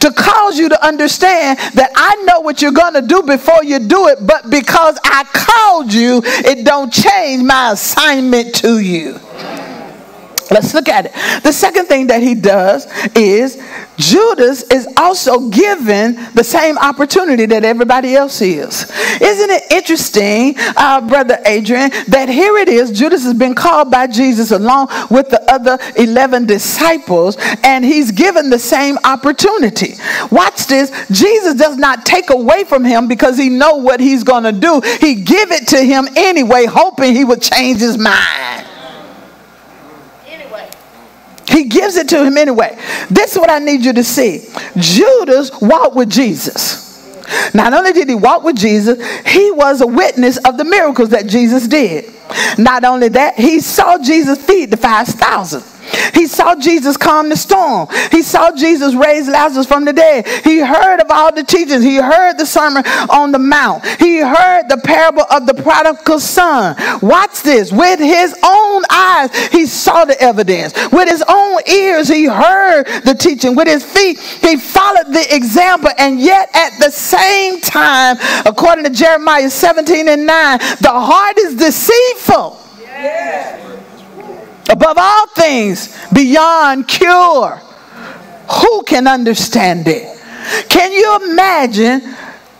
to cause you to understand that I know what you're going to do before you do it, but because I called you, it don't change my assignment to you. Let's look at it. The second thing that he does is Judas is also given the same opportunity that everybody else is. Isn't it interesting, uh, Brother Adrian, that here it is, Judas has been called by Jesus along with the other 11 disciples, and he's given the same opportunity. Watch this. Jesus does not take away from him because he know what he's going to do. He give it to him anyway, hoping he would change his mind. He gives it to him anyway. This is what I need you to see. Judas walked with Jesus. Not only did he walk with Jesus, he was a witness of the miracles that Jesus did. Not only that, he saw Jesus feed the 5,000. He saw Jesus calm the storm. He saw Jesus raise Lazarus from the dead. He heard of all the teachings. He heard the sermon on the mount. He heard the parable of the prodigal son. Watch this. With his own eyes, he saw the evidence. With his own ears, he heard the teaching. With his feet, he followed the example. And yet, at the same time, according to Jeremiah 17 and 9, the heart is deceitful. Above all things, beyond cure. Who can understand it? Can you imagine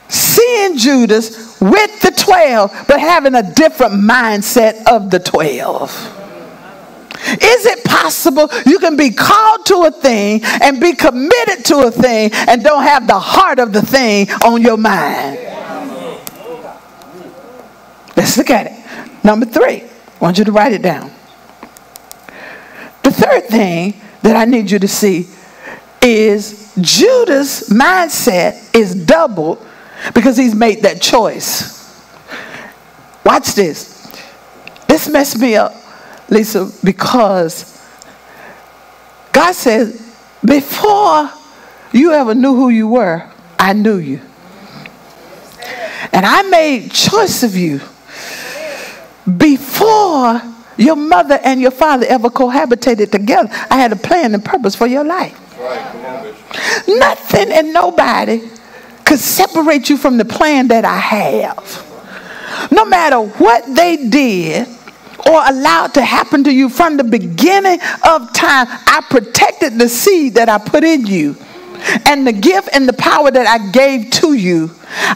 seeing Judas with the 12, but having a different mindset of the 12? Is it possible you can be called to a thing and be committed to a thing and don't have the heart of the thing on your mind? Let's look at it. Number three, I want you to write it down. The third thing that I need you to see is Judas' mindset is doubled because he's made that choice. Watch this. This messed me up, Lisa, because God says, before you ever knew who you were, I knew you. And I made choice of you before your mother and your father ever cohabitated together. I had a plan and purpose for your life. Nothing and nobody could separate you from the plan that I have. No matter what they did or allowed to happen to you from the beginning of time, I protected the seed that I put in you and the gift and the power that I gave to you,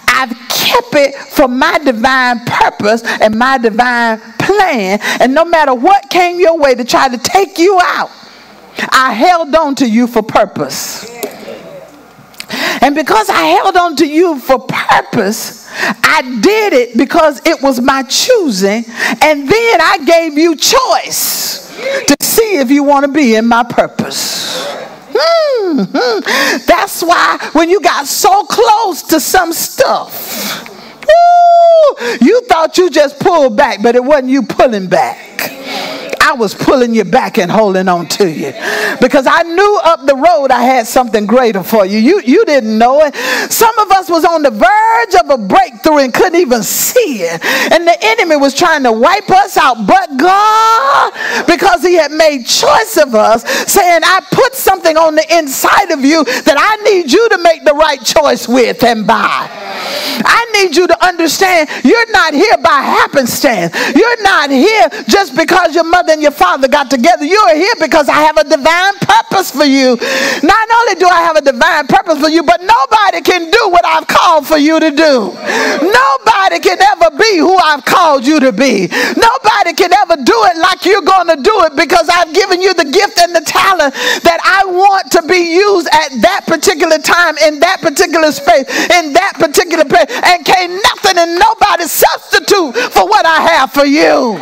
I've kept it for my divine purpose and my divine plan. And no matter what came your way to try to take you out, I held on to you for purpose. And because I held on to you for purpose, I did it because it was my choosing. And then I gave you choice to see if you want to be in my purpose. That's why when you got so close to some stuff, woo, you thought you just pulled back, but it wasn't you pulling back. I was pulling you back and holding on to you because I knew up the road I had something greater for you. You, you didn't know it. Some of us was on the verge of a breakthrough and couldn't even see it. And the enemy was trying to wipe us out. But God, because he had made choice of us, saying, I put something on the inside of you that I need you to make the right choice with and by. I need you to understand you're not here by happenstance. You're not here just because your mother and your father got together. You are here because I have a divine purpose for you. Not only do I have a divine purpose for you, but nobody can do what I've called for you to do. Nobody can ever be who I've called you to be. Nobody can ever do it like you're going to do it because I've given you the gift and the talent that I want to be used at that particular time, in that particular space, in that particular place. And can't nothing and nobody substitute for what I have for you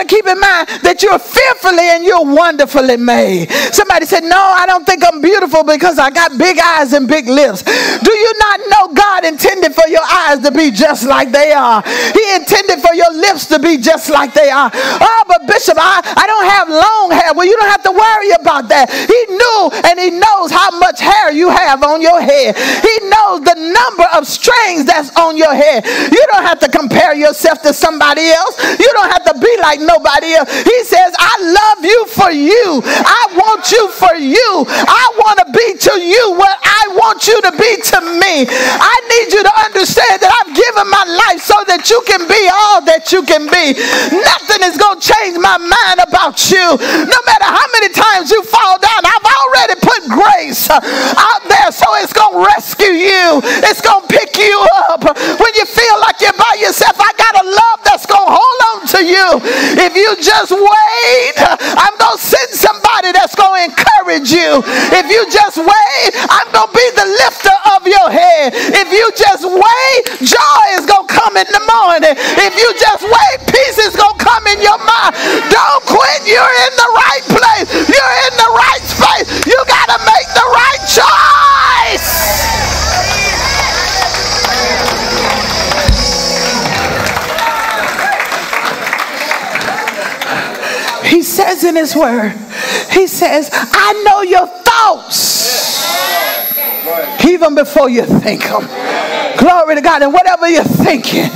to keep in mind that you're fearfully and you're wonderfully made. Somebody said, No, I don't think I'm beautiful because I got big eyes and big lips. Do you not know God intended for your eyes to be just like they are? He intended for your lips to be just like they are. Oh, but Bishop, I, I don't have long hair. Well, you don't have to worry about that. He knew and he knows how much hair you have on your head. He knows the number of strings that's on your head. You don't have to compare yourself to somebody else. You don't have to be like nobody else. He says, I love you for you. I want you for you. I want to be to you what I want you to be to me. I need you to understand that I've given my life so that you can be all that you can be. Nothing is going to change my mind about you. No matter how many times you fall down, I've already put grace uh, out there so it's going to rescue you. It's going to pick you up. When you feel like you're by yourself, I got a love that's going to hold on to you. If you just wait, I'm going to send somebody that's going to encourage you. If you just wait, I'm going to be the lifter of your head. If you just wait, joy is going to come in the morning. If you just wait, peace is going to come in your mind. Don't quit. You're in the right place. You're in the right space. You got to make the right choice. Says in his word, he says, I know your thoughts even before you think them. Glory to God. And whatever you're thinking,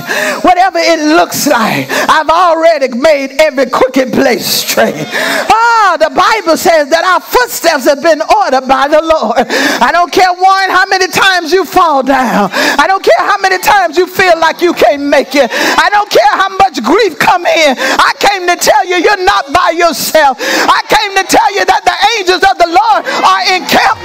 whatever it looks like, I've already made every crooked place straight. Ah, the Bible says that our footsteps have been ordered by the Lord. I don't care, Warren, how many times you fall down. I don't care how many times you feel like you can't make it. I don't care how much grief come in. I came to tell you you're not by yourself. I came to tell you that the angels of the Lord are encamped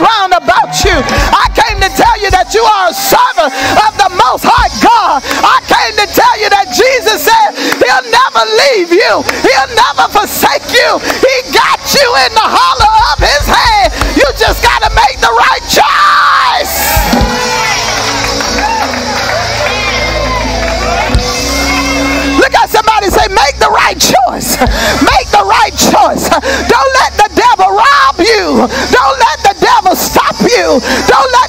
servant of the Most High God. I came to tell you that Jesus said he'll never leave you. He'll never forsake you. He got you in the hollow of his hand. You just got to make the right choice. Look at somebody say, make the right choice. Make the right choice. Don't let the devil rob you. Don't let the devil stop you. Don't let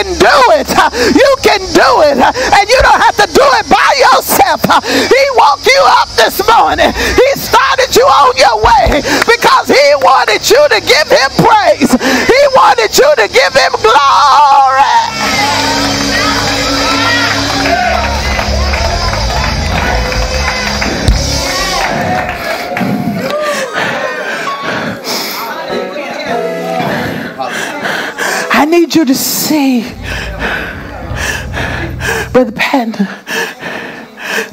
can do it. You can do it. And you don't have to do it by yourself. He woke you up this morning. He started you on your way because he wanted you to give him praise. He wanted you to give him glory. You to see, Brother Patton,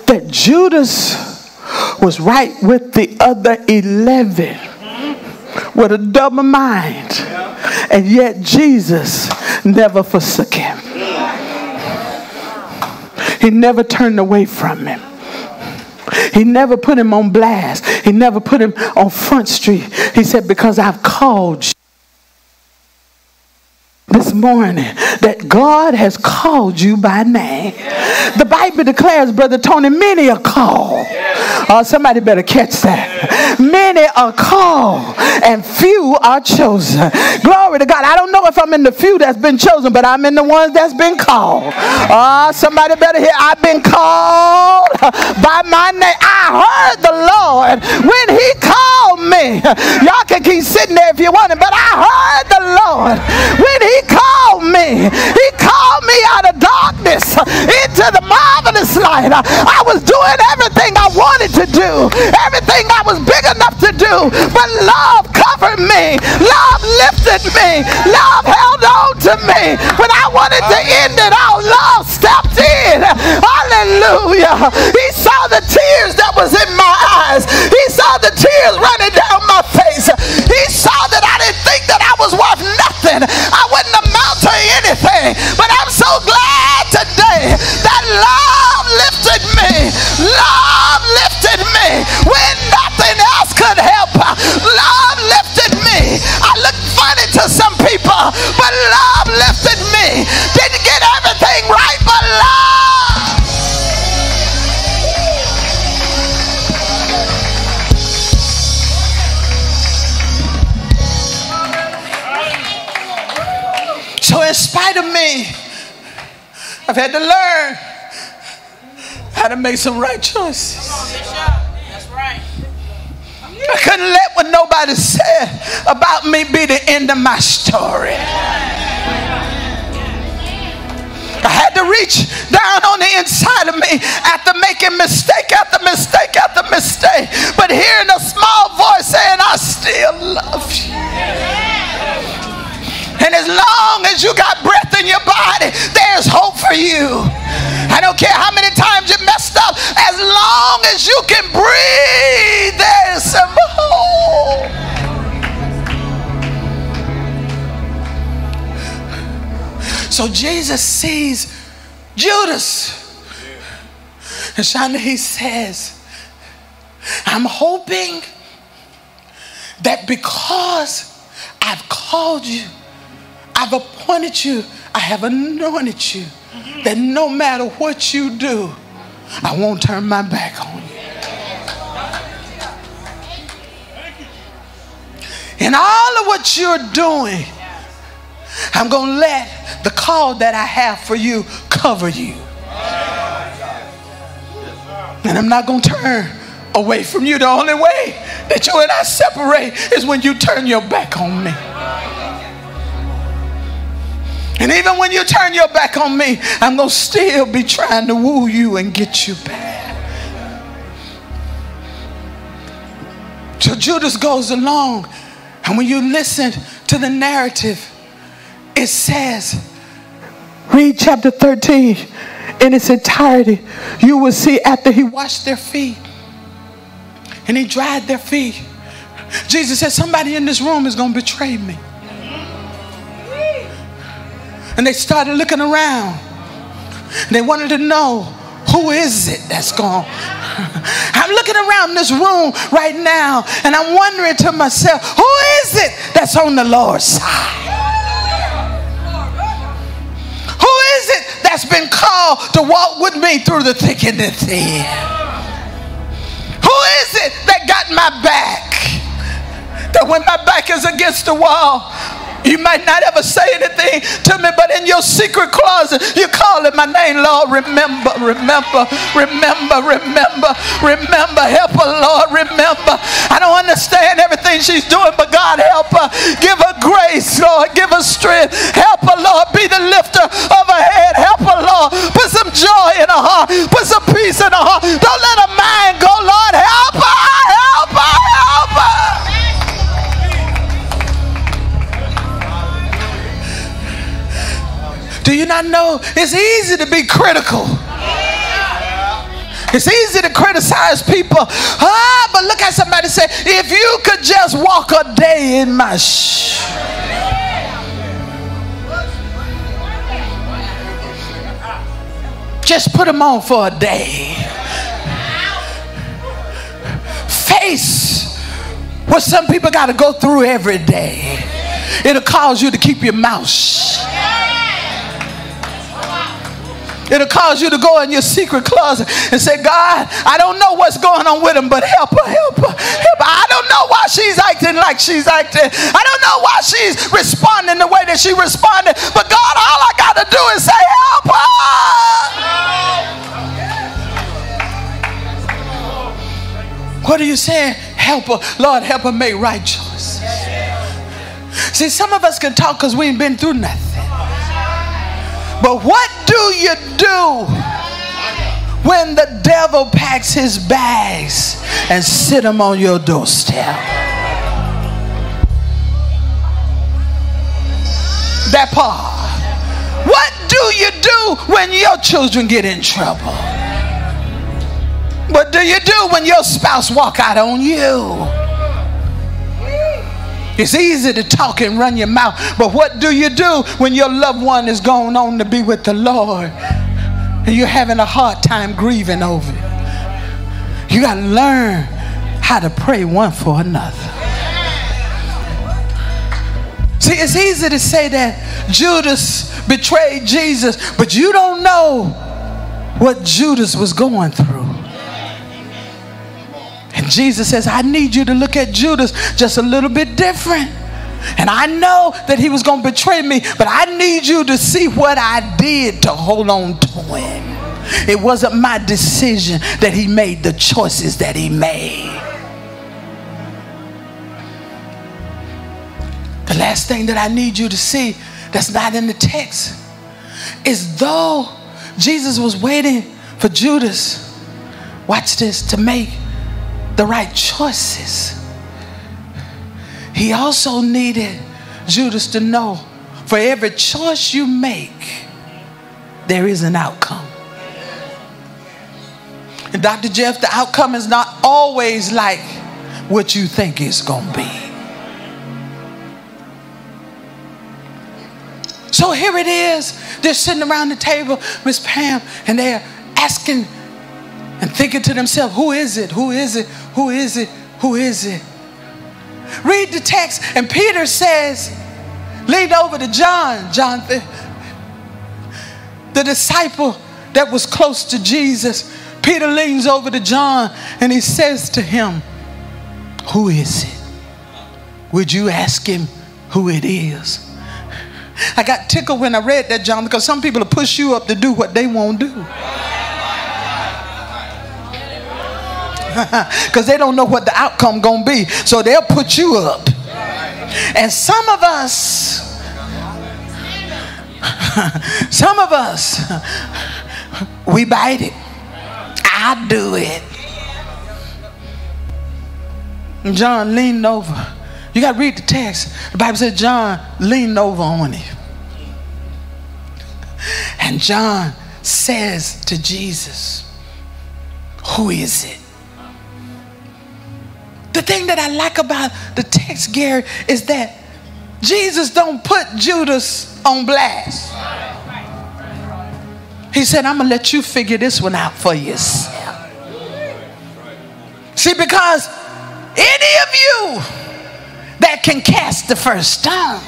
that Judas was right with the other 11 with a double mind. And yet Jesus never forsook him. He never turned away from him. He never put him on blast. He never put him on Front Street. He said, Because I've called you this morning that God has called you by name. The Bible declares, Brother Tony, many are called. Oh, somebody better catch that. Many are called and few are chosen. Glory to God. I don't know if I'm in the few that's been chosen, but I'm in the ones that's been called. Oh, somebody better hear, I've been called by my name. I heard the Lord when he called me. Y'all can keep sitting there if you want it, but I heard the Lord when he called me. He called me out of darkness into the marvelous light. I was doing everything I wanted to do, everything I was big enough to do, but love covered me. Love lifted me. Love held on to me. When I wanted to end it all, love stepped in. Hallelujah. He saw the tears that was in my eyes. He saw the tears running down my face. He saw that I didn't think that I was worth nothing. I wouldn't amount to anything. But I'm so glad today that love lifted me. Love lifted me when nothing else could help. Love lifted me. I look funny to some people, but love lifted me. Didn't get everything right, but love. So, in spite of me, I've had to learn how to make some right choices. I couldn't let what nobody said about me be the end of my story. I had to reach down on the inside of me after making mistake after mistake after mistake, but hearing a small voice saying, I still love you. And as long as you got breath in your body, there's hope for you. I don't care how many times you messed up, as long as you can breathe, there's some hope. So Jesus sees Judas. And Shonda, he says, I'm hoping that because I've called you, I've appointed you, I have anointed you, that no matter what you do, I won't turn my back on you. In all of what you're doing, I'm going to let the call that I have for you cover you. And I'm not going to turn away from you. The only way that you and I separate is when you turn your back on me. And even when you turn your back on me, I'm going to still be trying to woo you and get you back. So Judas goes along, and when you listen to the narrative, it says, read chapter 13 in its entirety. You will see after he washed their feet and he dried their feet. Jesus said, Somebody in this room is going to betray me. And they started looking around. They wanted to know who is it that's gone? I'm looking around this room right now and I'm wondering to myself, who is it that's on the Lord's side? Who is it that's been called to walk with me through the thick and the thin? Who is it that got my back? That when my back is against the wall, you might not ever say anything to me, but in your secret closet, you're calling my name, Lord. Remember, remember, remember, remember, remember. Help her, Lord. Remember. I don't understand everything she's doing, but God help her. Give her grace, Lord. Give her strength. Help her, Lord. Be the lifter of her head. Help her, Lord. Put some joy in her heart. Put some peace in her heart. Don't let her mind go, Lord. Help her. Help her. Help her. Do you not know it's easy to be critical? It's easy to criticize people. Ah, but look at somebody say, if you could just walk a day in my sh. Just put them on for a day. Face what some people got to go through every day. It'll cause you to keep your mouth shut. It'll cause you to go in your secret closet and say, God, I don't know what's going on with him, but help her, help her, help her. I don't know why she's acting like she's acting. I don't know why she's responding the way that she responded. But God, all I got to do is say, help her. What are you saying? Help her. Lord, help her make right choices. See, some of us can talk because we ain't been through nothing. But what do you do when the devil packs his bags and sit them on your doorstep? That part. What do you do when your children get in trouble? What do you do when your spouse walk out on you? It's easy to talk and run your mouth, but what do you do when your loved one is going on to be with the Lord and you're having a hard time grieving over it? You got to learn how to pray one for another. See, it's easy to say that Judas betrayed Jesus, but you don't know what Judas was going through. Jesus says, I need you to look at Judas just a little bit different. And I know that he was going to betray me, but I need you to see what I did to hold on to him. It wasn't my decision that he made the choices that he made. The last thing that I need you to see that's not in the text is though Jesus was waiting for Judas, watch this, to make the right choices. He also needed Judas to know for every choice you make, there is an outcome. And Dr. Jeff, the outcome is not always like what you think it's going to be. So here it is. They're sitting around the table, Miss Pam, and they're asking and thinking to themselves, who is it? Who is it? Who is it? Who is it? Read the text, and Peter says, leaned over to John, John, the, the disciple that was close to Jesus. Peter leans over to John and he says to him, Who is it? Would you ask him who it is? I got tickled when I read that, John, because some people will push you up to do what they won't do. because they don't know what the outcome gonna be. So they'll put you up. And some of us some of us we bite it. I do it. John leaned over. You got to read the text. The bible said john leaned over on him and john says to jesus who is it the thing that I like about the text, Gary, is that Jesus don't put Judas on blast. He said, I'm going to let you figure this one out for yourself. See, because any of you that can cast the first stone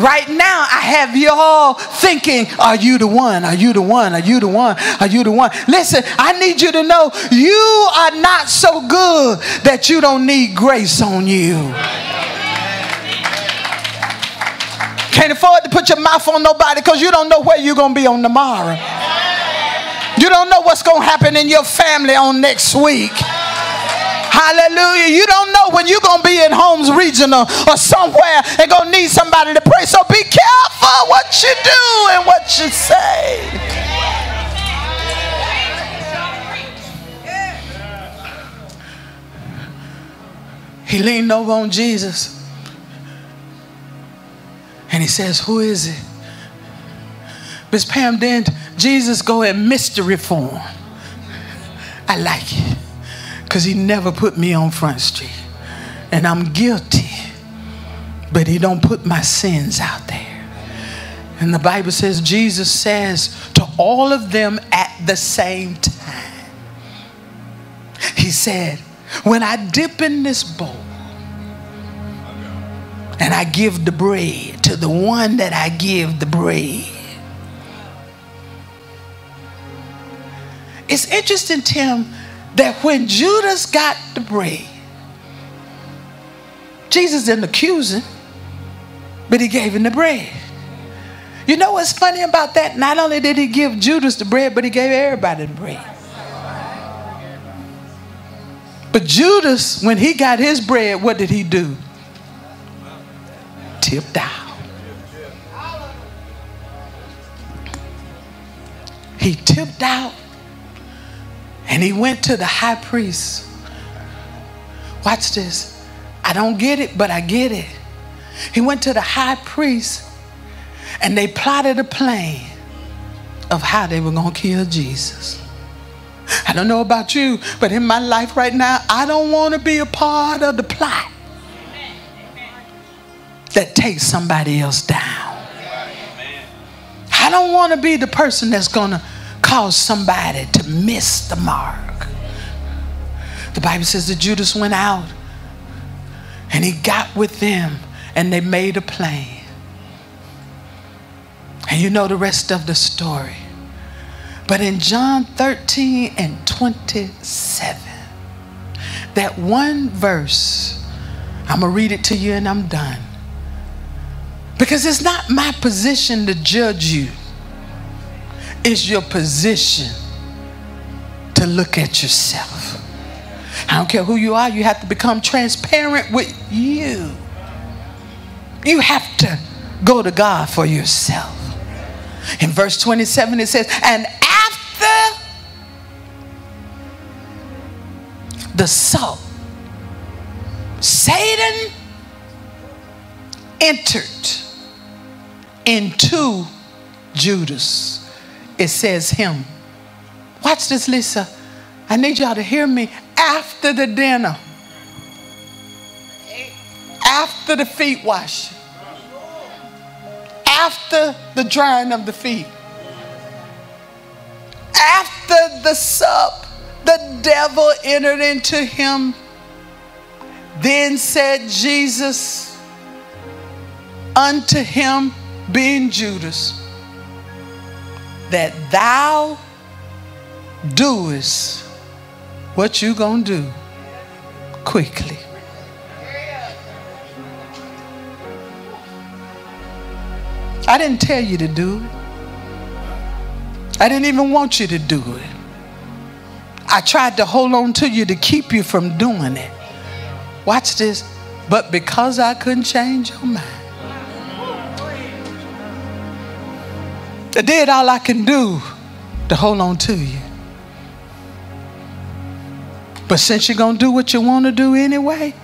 Right now, I have y'all thinking, Are you the one? Are you the one? Are you the one? Are you the one? Listen, I need you to know you are not so good that you don't need grace on you. Can't afford to put your mouth on nobody because you don't know where you're going to be on tomorrow. You don't know what's going to happen in your family on next week. Hallelujah. You don't know when you're going to be in Holmes Regional or somewhere and going to need somebody to pray. So be careful what you do and what you say. He leaned over on Jesus and he says, Who is it? Miss Pam, then Jesus go in mystery form. I like it because he never put me on Front Street. And I'm guilty, but he don't put my sins out there. And the Bible says Jesus says to all of them at the same time, he said, when I dip in this bowl and I give the bread to the one that I give the bread, it's interesting, Tim, that when Judas got the bread, Jesus didn't accuse him, but he gave him the bread. You know what's funny about that? Not only did he give Judas the bread, but he gave everybody the bread. But Judas, when he got his bread, what did he do? Tipped out. He tipped out and he went to the high priest. Watch this. I don't get it, but I get it. He went to the high priest and they plotted a plan of how they were going to kill Jesus. I don't know about you, but in my life right now, I don't want to be a part of the plot that takes somebody else down. I don't want to be the person that's going to cause somebody to miss the mark. The Bible says that Judas went out and he got with them and they made a plan. And you know the rest of the story. But in John 13 and 27, that one verse, I'm going to read it to you and I'm done. Because it's not my position to judge you, it's your position to look at yourself. I don't care who you are, you have to become transparent with you. You have to go to God for yourself. In verse 27, it says, And after the salt, Satan entered into Judas. It says him. Watch this, Lisa. I need y'all to hear me. After the dinner, after the feet wash, after the drying of the feet, after the sup, the devil entered into him. Then said Jesus unto him, being Judas, that thou doest what you gonna do quickly. I didn't tell you to do it. I didn't even want you to do it. I tried to hold on to you to keep you from doing it. Watch this. But because I couldn't change your mind, I did all I can do to hold on to you. But since you're going to do what you want to do anyway,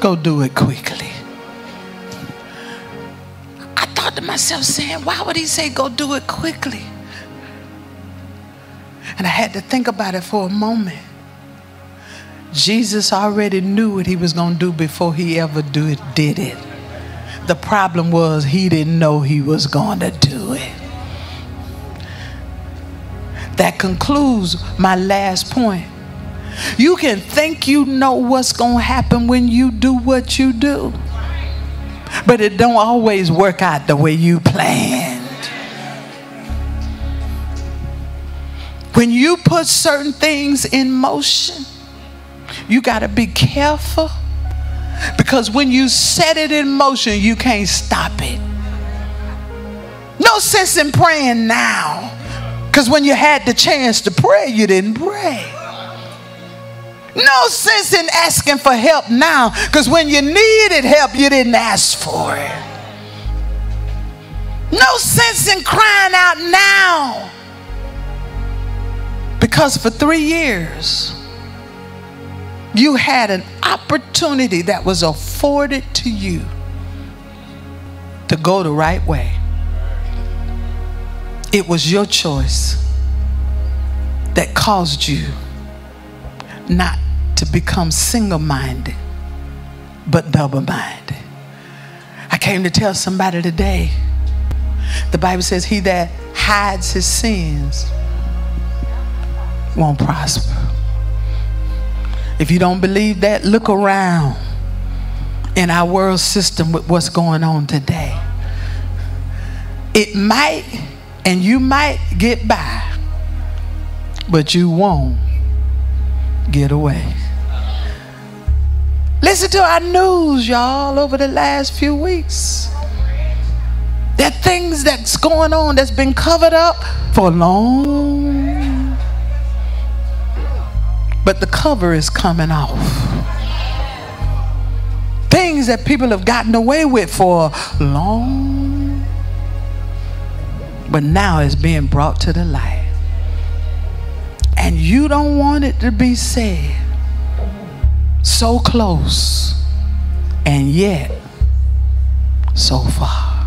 go do it quickly. I thought to myself, saying, why would he say go do it quickly? And I had to think about it for a moment. Jesus already knew what he was going to do before he ever do it, did it. The problem was he didn't know he was going to do it. That concludes my last point. You can think you know what's going to happen when you do what you do. but it don't always work out the way you planned. When you put certain things in motion, you got to be careful because when you set it in motion, you can't stop it. No sense in praying now because when you had the chance to pray, you didn't pray. No sense in asking for help now because when you needed help, you didn't ask for it. No sense in crying out now because for three years, you had an opportunity that was afforded to you to go the right way. It was your choice that caused you not to become single minded, but double minded. I came to tell somebody today the Bible says, He that hides his sins won't prosper. If you don't believe that, look around in our world system with what's going on today. It might, and you might get by, but you won't get away. Listen to our news, y'all, over the last few weeks. There are things that's going on that's been covered up for long. But the cover is coming off. Things that people have gotten away with for long. But now it's being brought to the light. And you don't want it to be said so close and yet so far.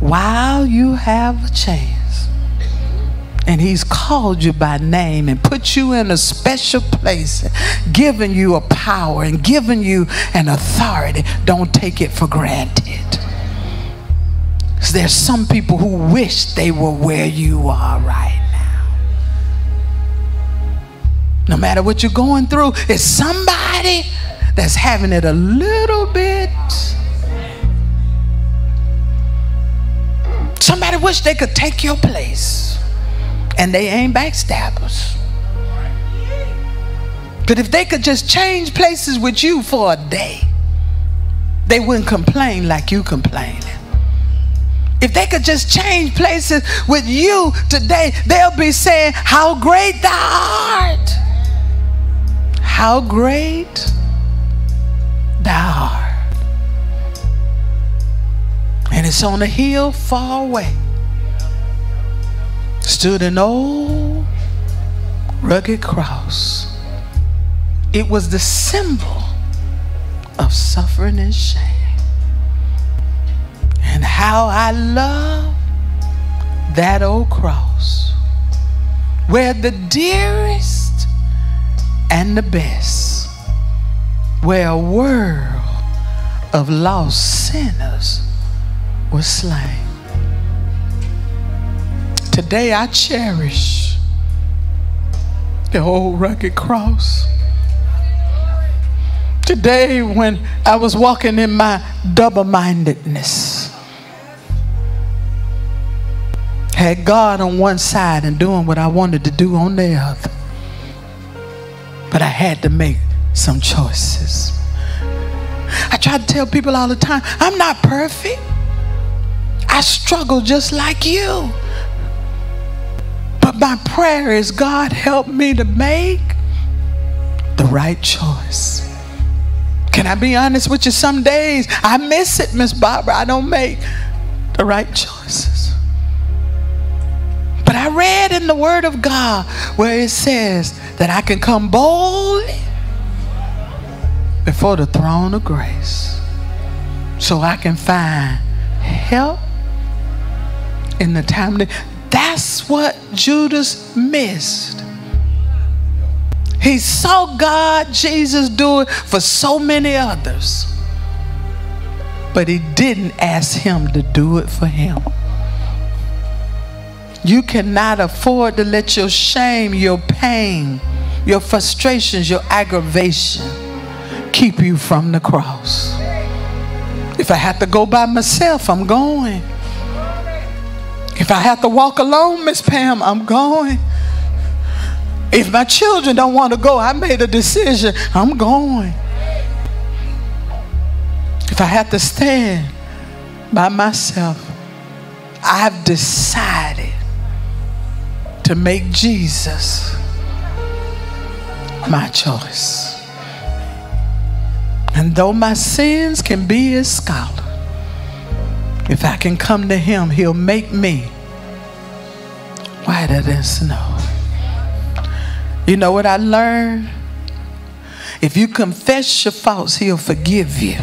While you have a chance, and He's called you by name and put you in a special place, given you a power and given you an authority, don't take it for granted. There's some people who wish they were where you are right now. no matter what you're going through, it's somebody that's having it a little bit. Somebody wish they could take your place, and they ain't backstabbers. But if they could just change places with you for a day, they wouldn't complain like you complaining. If they could just change places with you today, they'll be saying, How great thou art how great thou art. And it's on a hill far away. Stood an old rugged cross. It was the symbol of suffering and shame. And how I love that old cross where the dearest and the best, where a world of lost sinners was slain. Today I cherish the old rugged cross. Today, when I was walking in my double mindedness, had God on one side and doing what I wanted to do on the other. But I had to make some choices. I try to tell people all the time I'm not perfect. I struggle just like you. But my prayer is God help me to make the right choice. Can I be honest with you? Some days I miss it, Miss Barbara. I don't make the right choices. But I read in the Word of God where it says that I can come boldly before the throne of grace so I can find help in the time that that's what Judas missed. He saw God, Jesus, do it for so many others, but he didn't ask him to do it for him. You cannot afford to let your shame, your pain, your frustrations, your aggravation keep you from the cross. If I have to go by myself, I'm going. If I have to walk alone, Miss Pam, I'm going. If my children don't want to go, I made a decision, I'm going. If I have to stand by myself, I've decided to make Jesus my choice. And though my sins can be as scarlet, if I can come to Him, He'll make me whiter than snow. You know what I learned? If you confess your faults, He'll forgive you.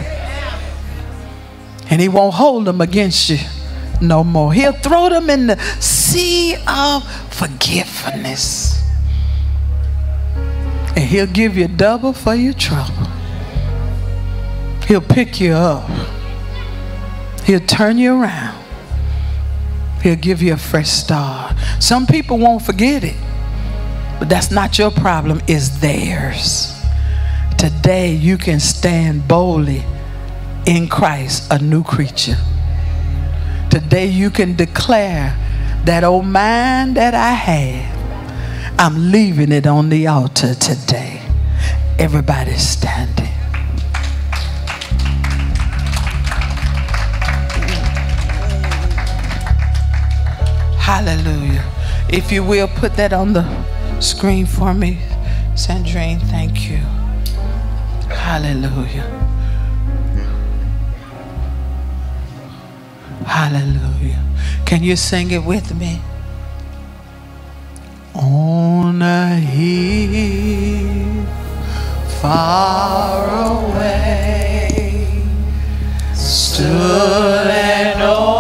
And He won't hold them against you no more. He'll throw them in the sea of forgiveness. And He'll give you double for your trouble. He'll pick you up. He'll turn you around. He'll give you a fresh start. Some people won't forget it, but that's not your problem, it's theirs. Today, you can stand boldly in Christ, a new creature. Today, you can declare that old mind that I have, I'm leaving it on the altar today. Everybody standing. Hallelujah. If you will, put that on the screen for me. Sandrine, thank you. Hallelujah. Hallelujah. Can you sing it with me? On a hill far away stood an old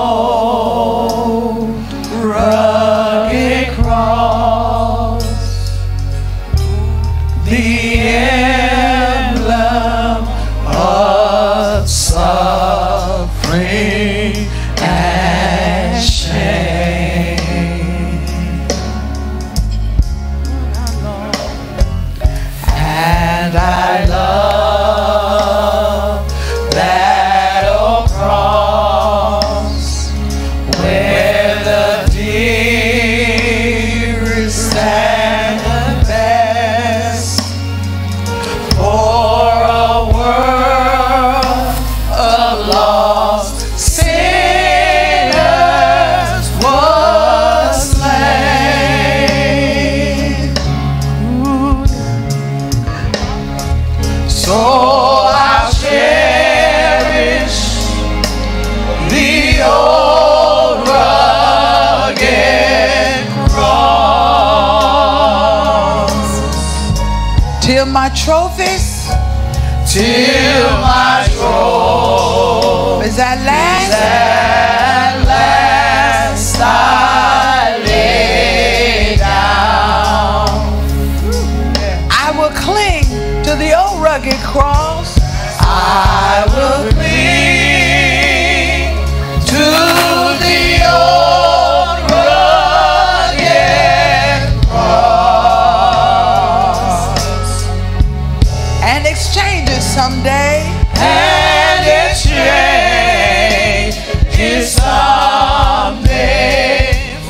someday. And exchange it someday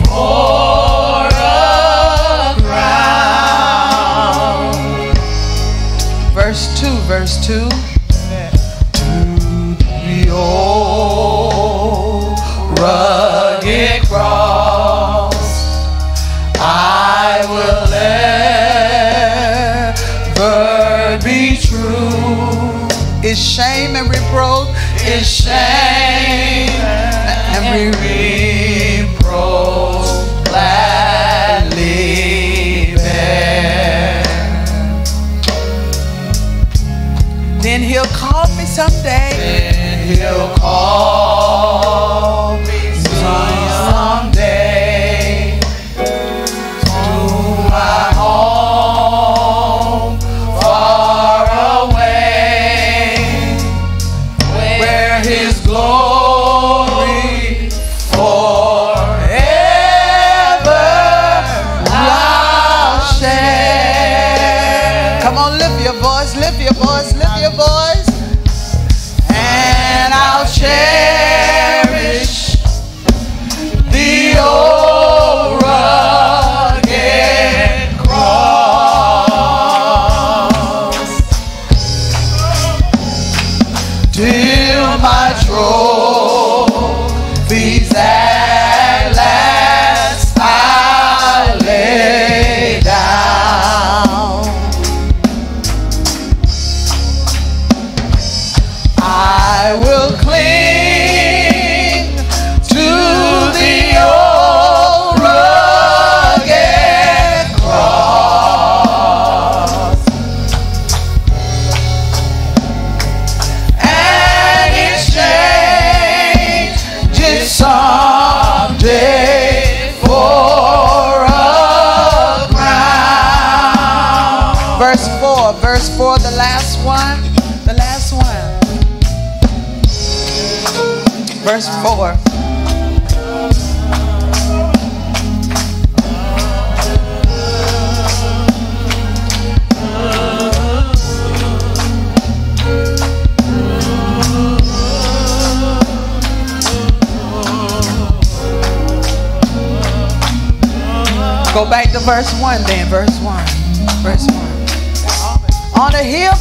for a crown. Verse 2, verse 2. Verse 4. Go back to verse 1 then, verse 1. Verse 1. On a hill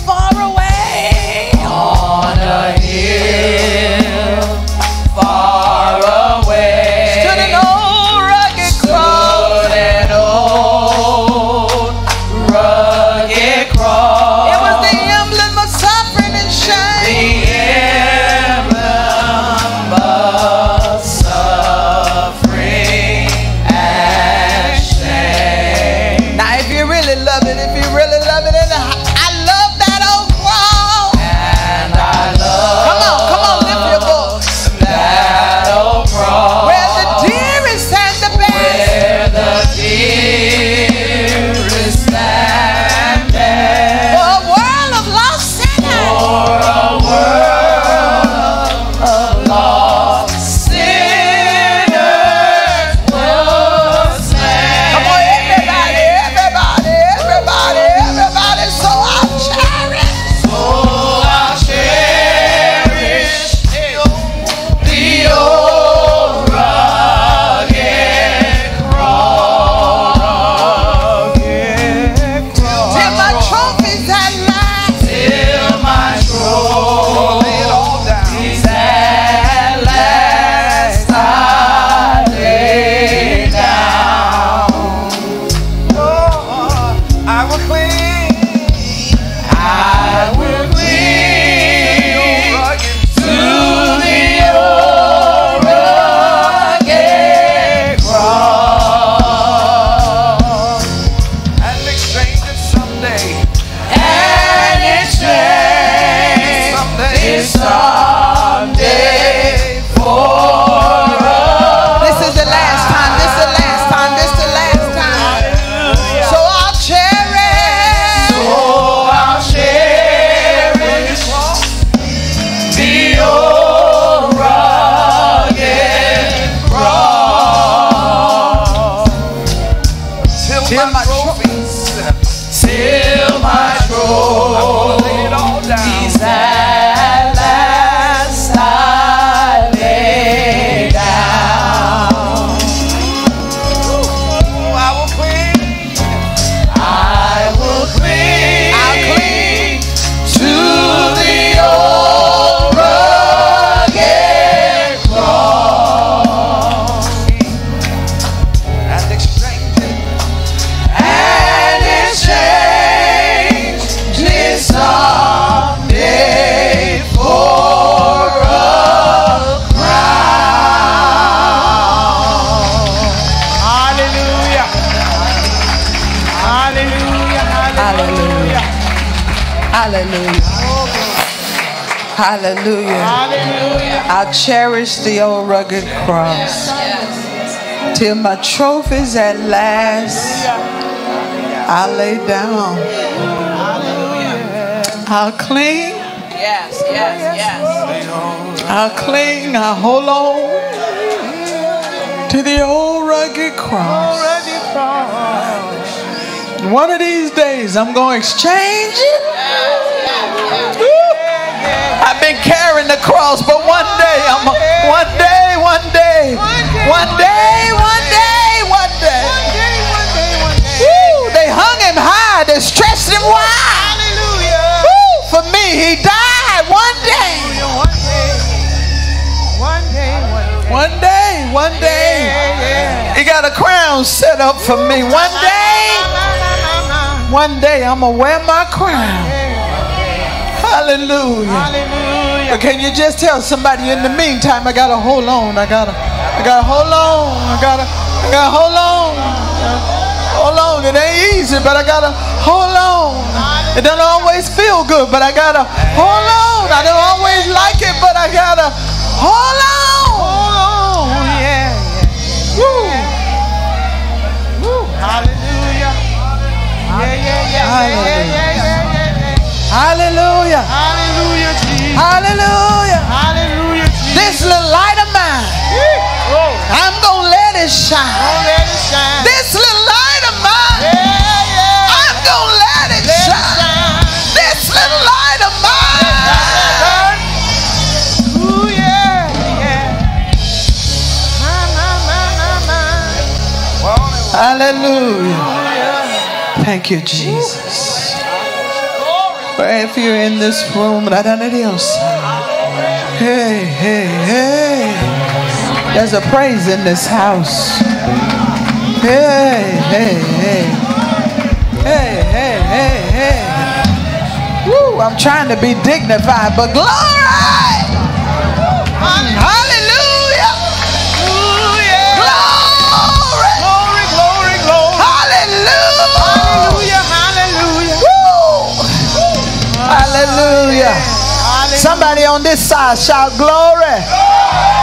cherish the old rugged cross till my trophies at last I lay down. I'll cling. Yes, yes, yes. I'll cling. I'll hold on to the old rugged cross. One of these days, I'm going to exchange the cross, but one day, I'm one day, one day, one day, one day, one day. Woo, they hung him high, they stretched him wide. Woo, for me, he died one day. One day, One day, one day, He got a crown set up for me. One day, one day, I'm gonna wear my crown. Hallelujah. Hallelujah. But can you just tell somebody in the meantime, I gotta hold on. I gotta, I gotta hold on. I gotta, I gotta hold on. Hold on. It ain't easy, but I gotta hold on. It don't always feel good, but I gotta hold on. I don't always like it, but I gotta hold on. Oh, yeah. Woo. Woo. Hallelujah. Yeah, yeah, yeah, yeah, yeah, yeah, yeah, yeah. Hallelujah. Hallelujah. Hallelujah. Hallelujah, Jesus. This little light of mine, Oh, I'm gonna let it shine. let it shine. This little light of mine, Yeah, yeah. I'm gonna let it Let it shine. This little light of mine. Ooh, yeah, yeah. My, my, my, my, my. Hallelujah. Thank you, Jesus. If you're in this room. Hey, hey, hey. There's a praise in this house. Hey, hey, hey. Hey, hey, hey, hey. Woo, I'm trying to be dignified, but glory! Hallelujah. Somebody on this side shout glory.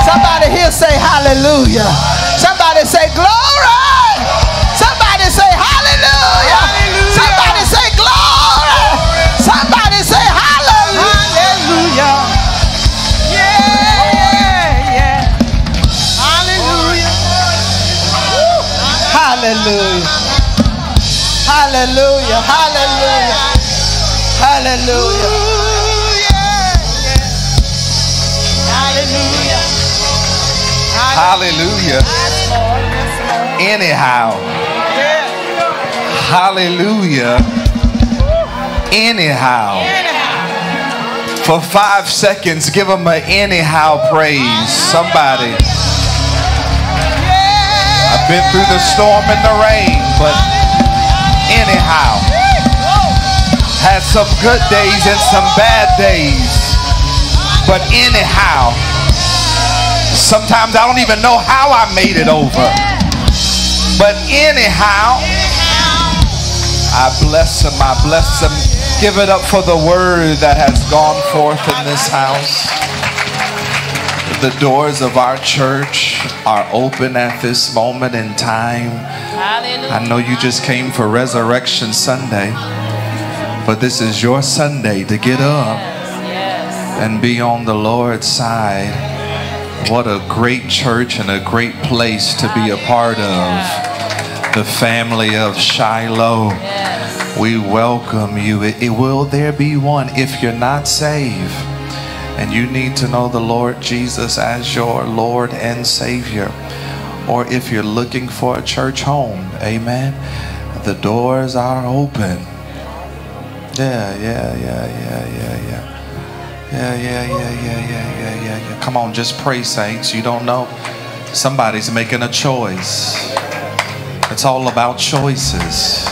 Somebody here say hallelujah. Somebody say glory. Somebody say hallelujah. Somebody say glory. Somebody say hallelujah. Hallelujah. Yeah, yeah, yeah. Hallelujah. Hallelujah. Hallelujah. Hallelujah. Hallelujah. Ooh, yeah, yeah. Hallelujah. Hallelujah. Anyhow. Hallelujah. Anyhow. For five seconds, give them an anyhow praise. Somebody. I've been through the storm and the rain, but anyhow. Had some good days and some bad days. But anyhow. Sometimes I don't even know how I made it over. But anyhow, I bless him. I bless him. Give it up for the word that has gone forth in this house. The doors of our church are open at this moment in time. I know you just came for Resurrection Sunday, but this is your Sunday to get up and be on the Lord's side. What a great church and a great place to be a part of. The family of Shiloh. We welcome you. It, it will there be one if you're not saved and you need to know the Lord Jesus as your Lord and Savior. Or if you're looking for a church home, amen. The doors are open. Yeah, yeah, yeah, yeah, yeah, yeah. Yeah, yeah, yeah, yeah, yeah, yeah, yeah, yeah. Come on, just pray, saints. You don't know. Somebody's making a choice. It's all about choices.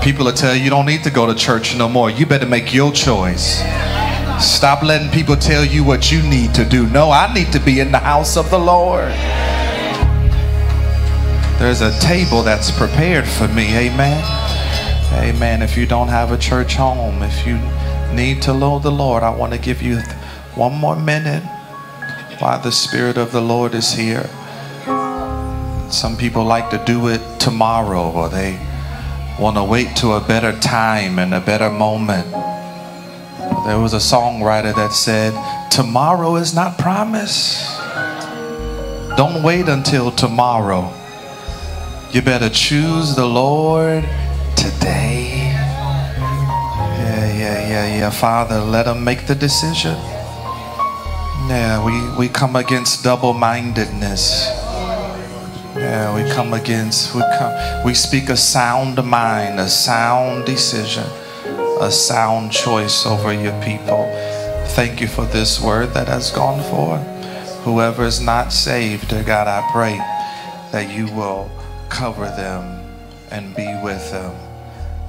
People will tell you you don't need to go to church no more. You better make your choice. Stop letting people tell you what you need to do. No, I need to be in the house of the Lord. There's a table that's prepared for me. Amen. Amen. If you don't have a church home, if you need to know the Lord, I want to give you one more minute while the Spirit of the Lord is here. Some people like to do it tomorrow or they want to wait to a better time and a better moment. There was a songwriter that said, Tomorrow is not promised. Don't wait until tomorrow. You better choose the Lord today. Yeah, yeah, yeah, yeah. Father, let them make the decision. Yeah, we, we come against double mindedness. Yeah, we come against, we come, we speak a sound mind, a sound decision, a sound choice over your people. Thank you for this word that has gone forth. Whoever is not saved, dear God, I pray that you will cover them and be with them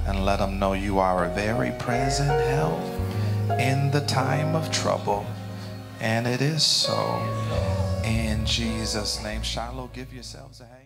and let them know you are a very present help in the time of trouble. And it is so. In Jesus' name, Shiloh, give yourselves a hand.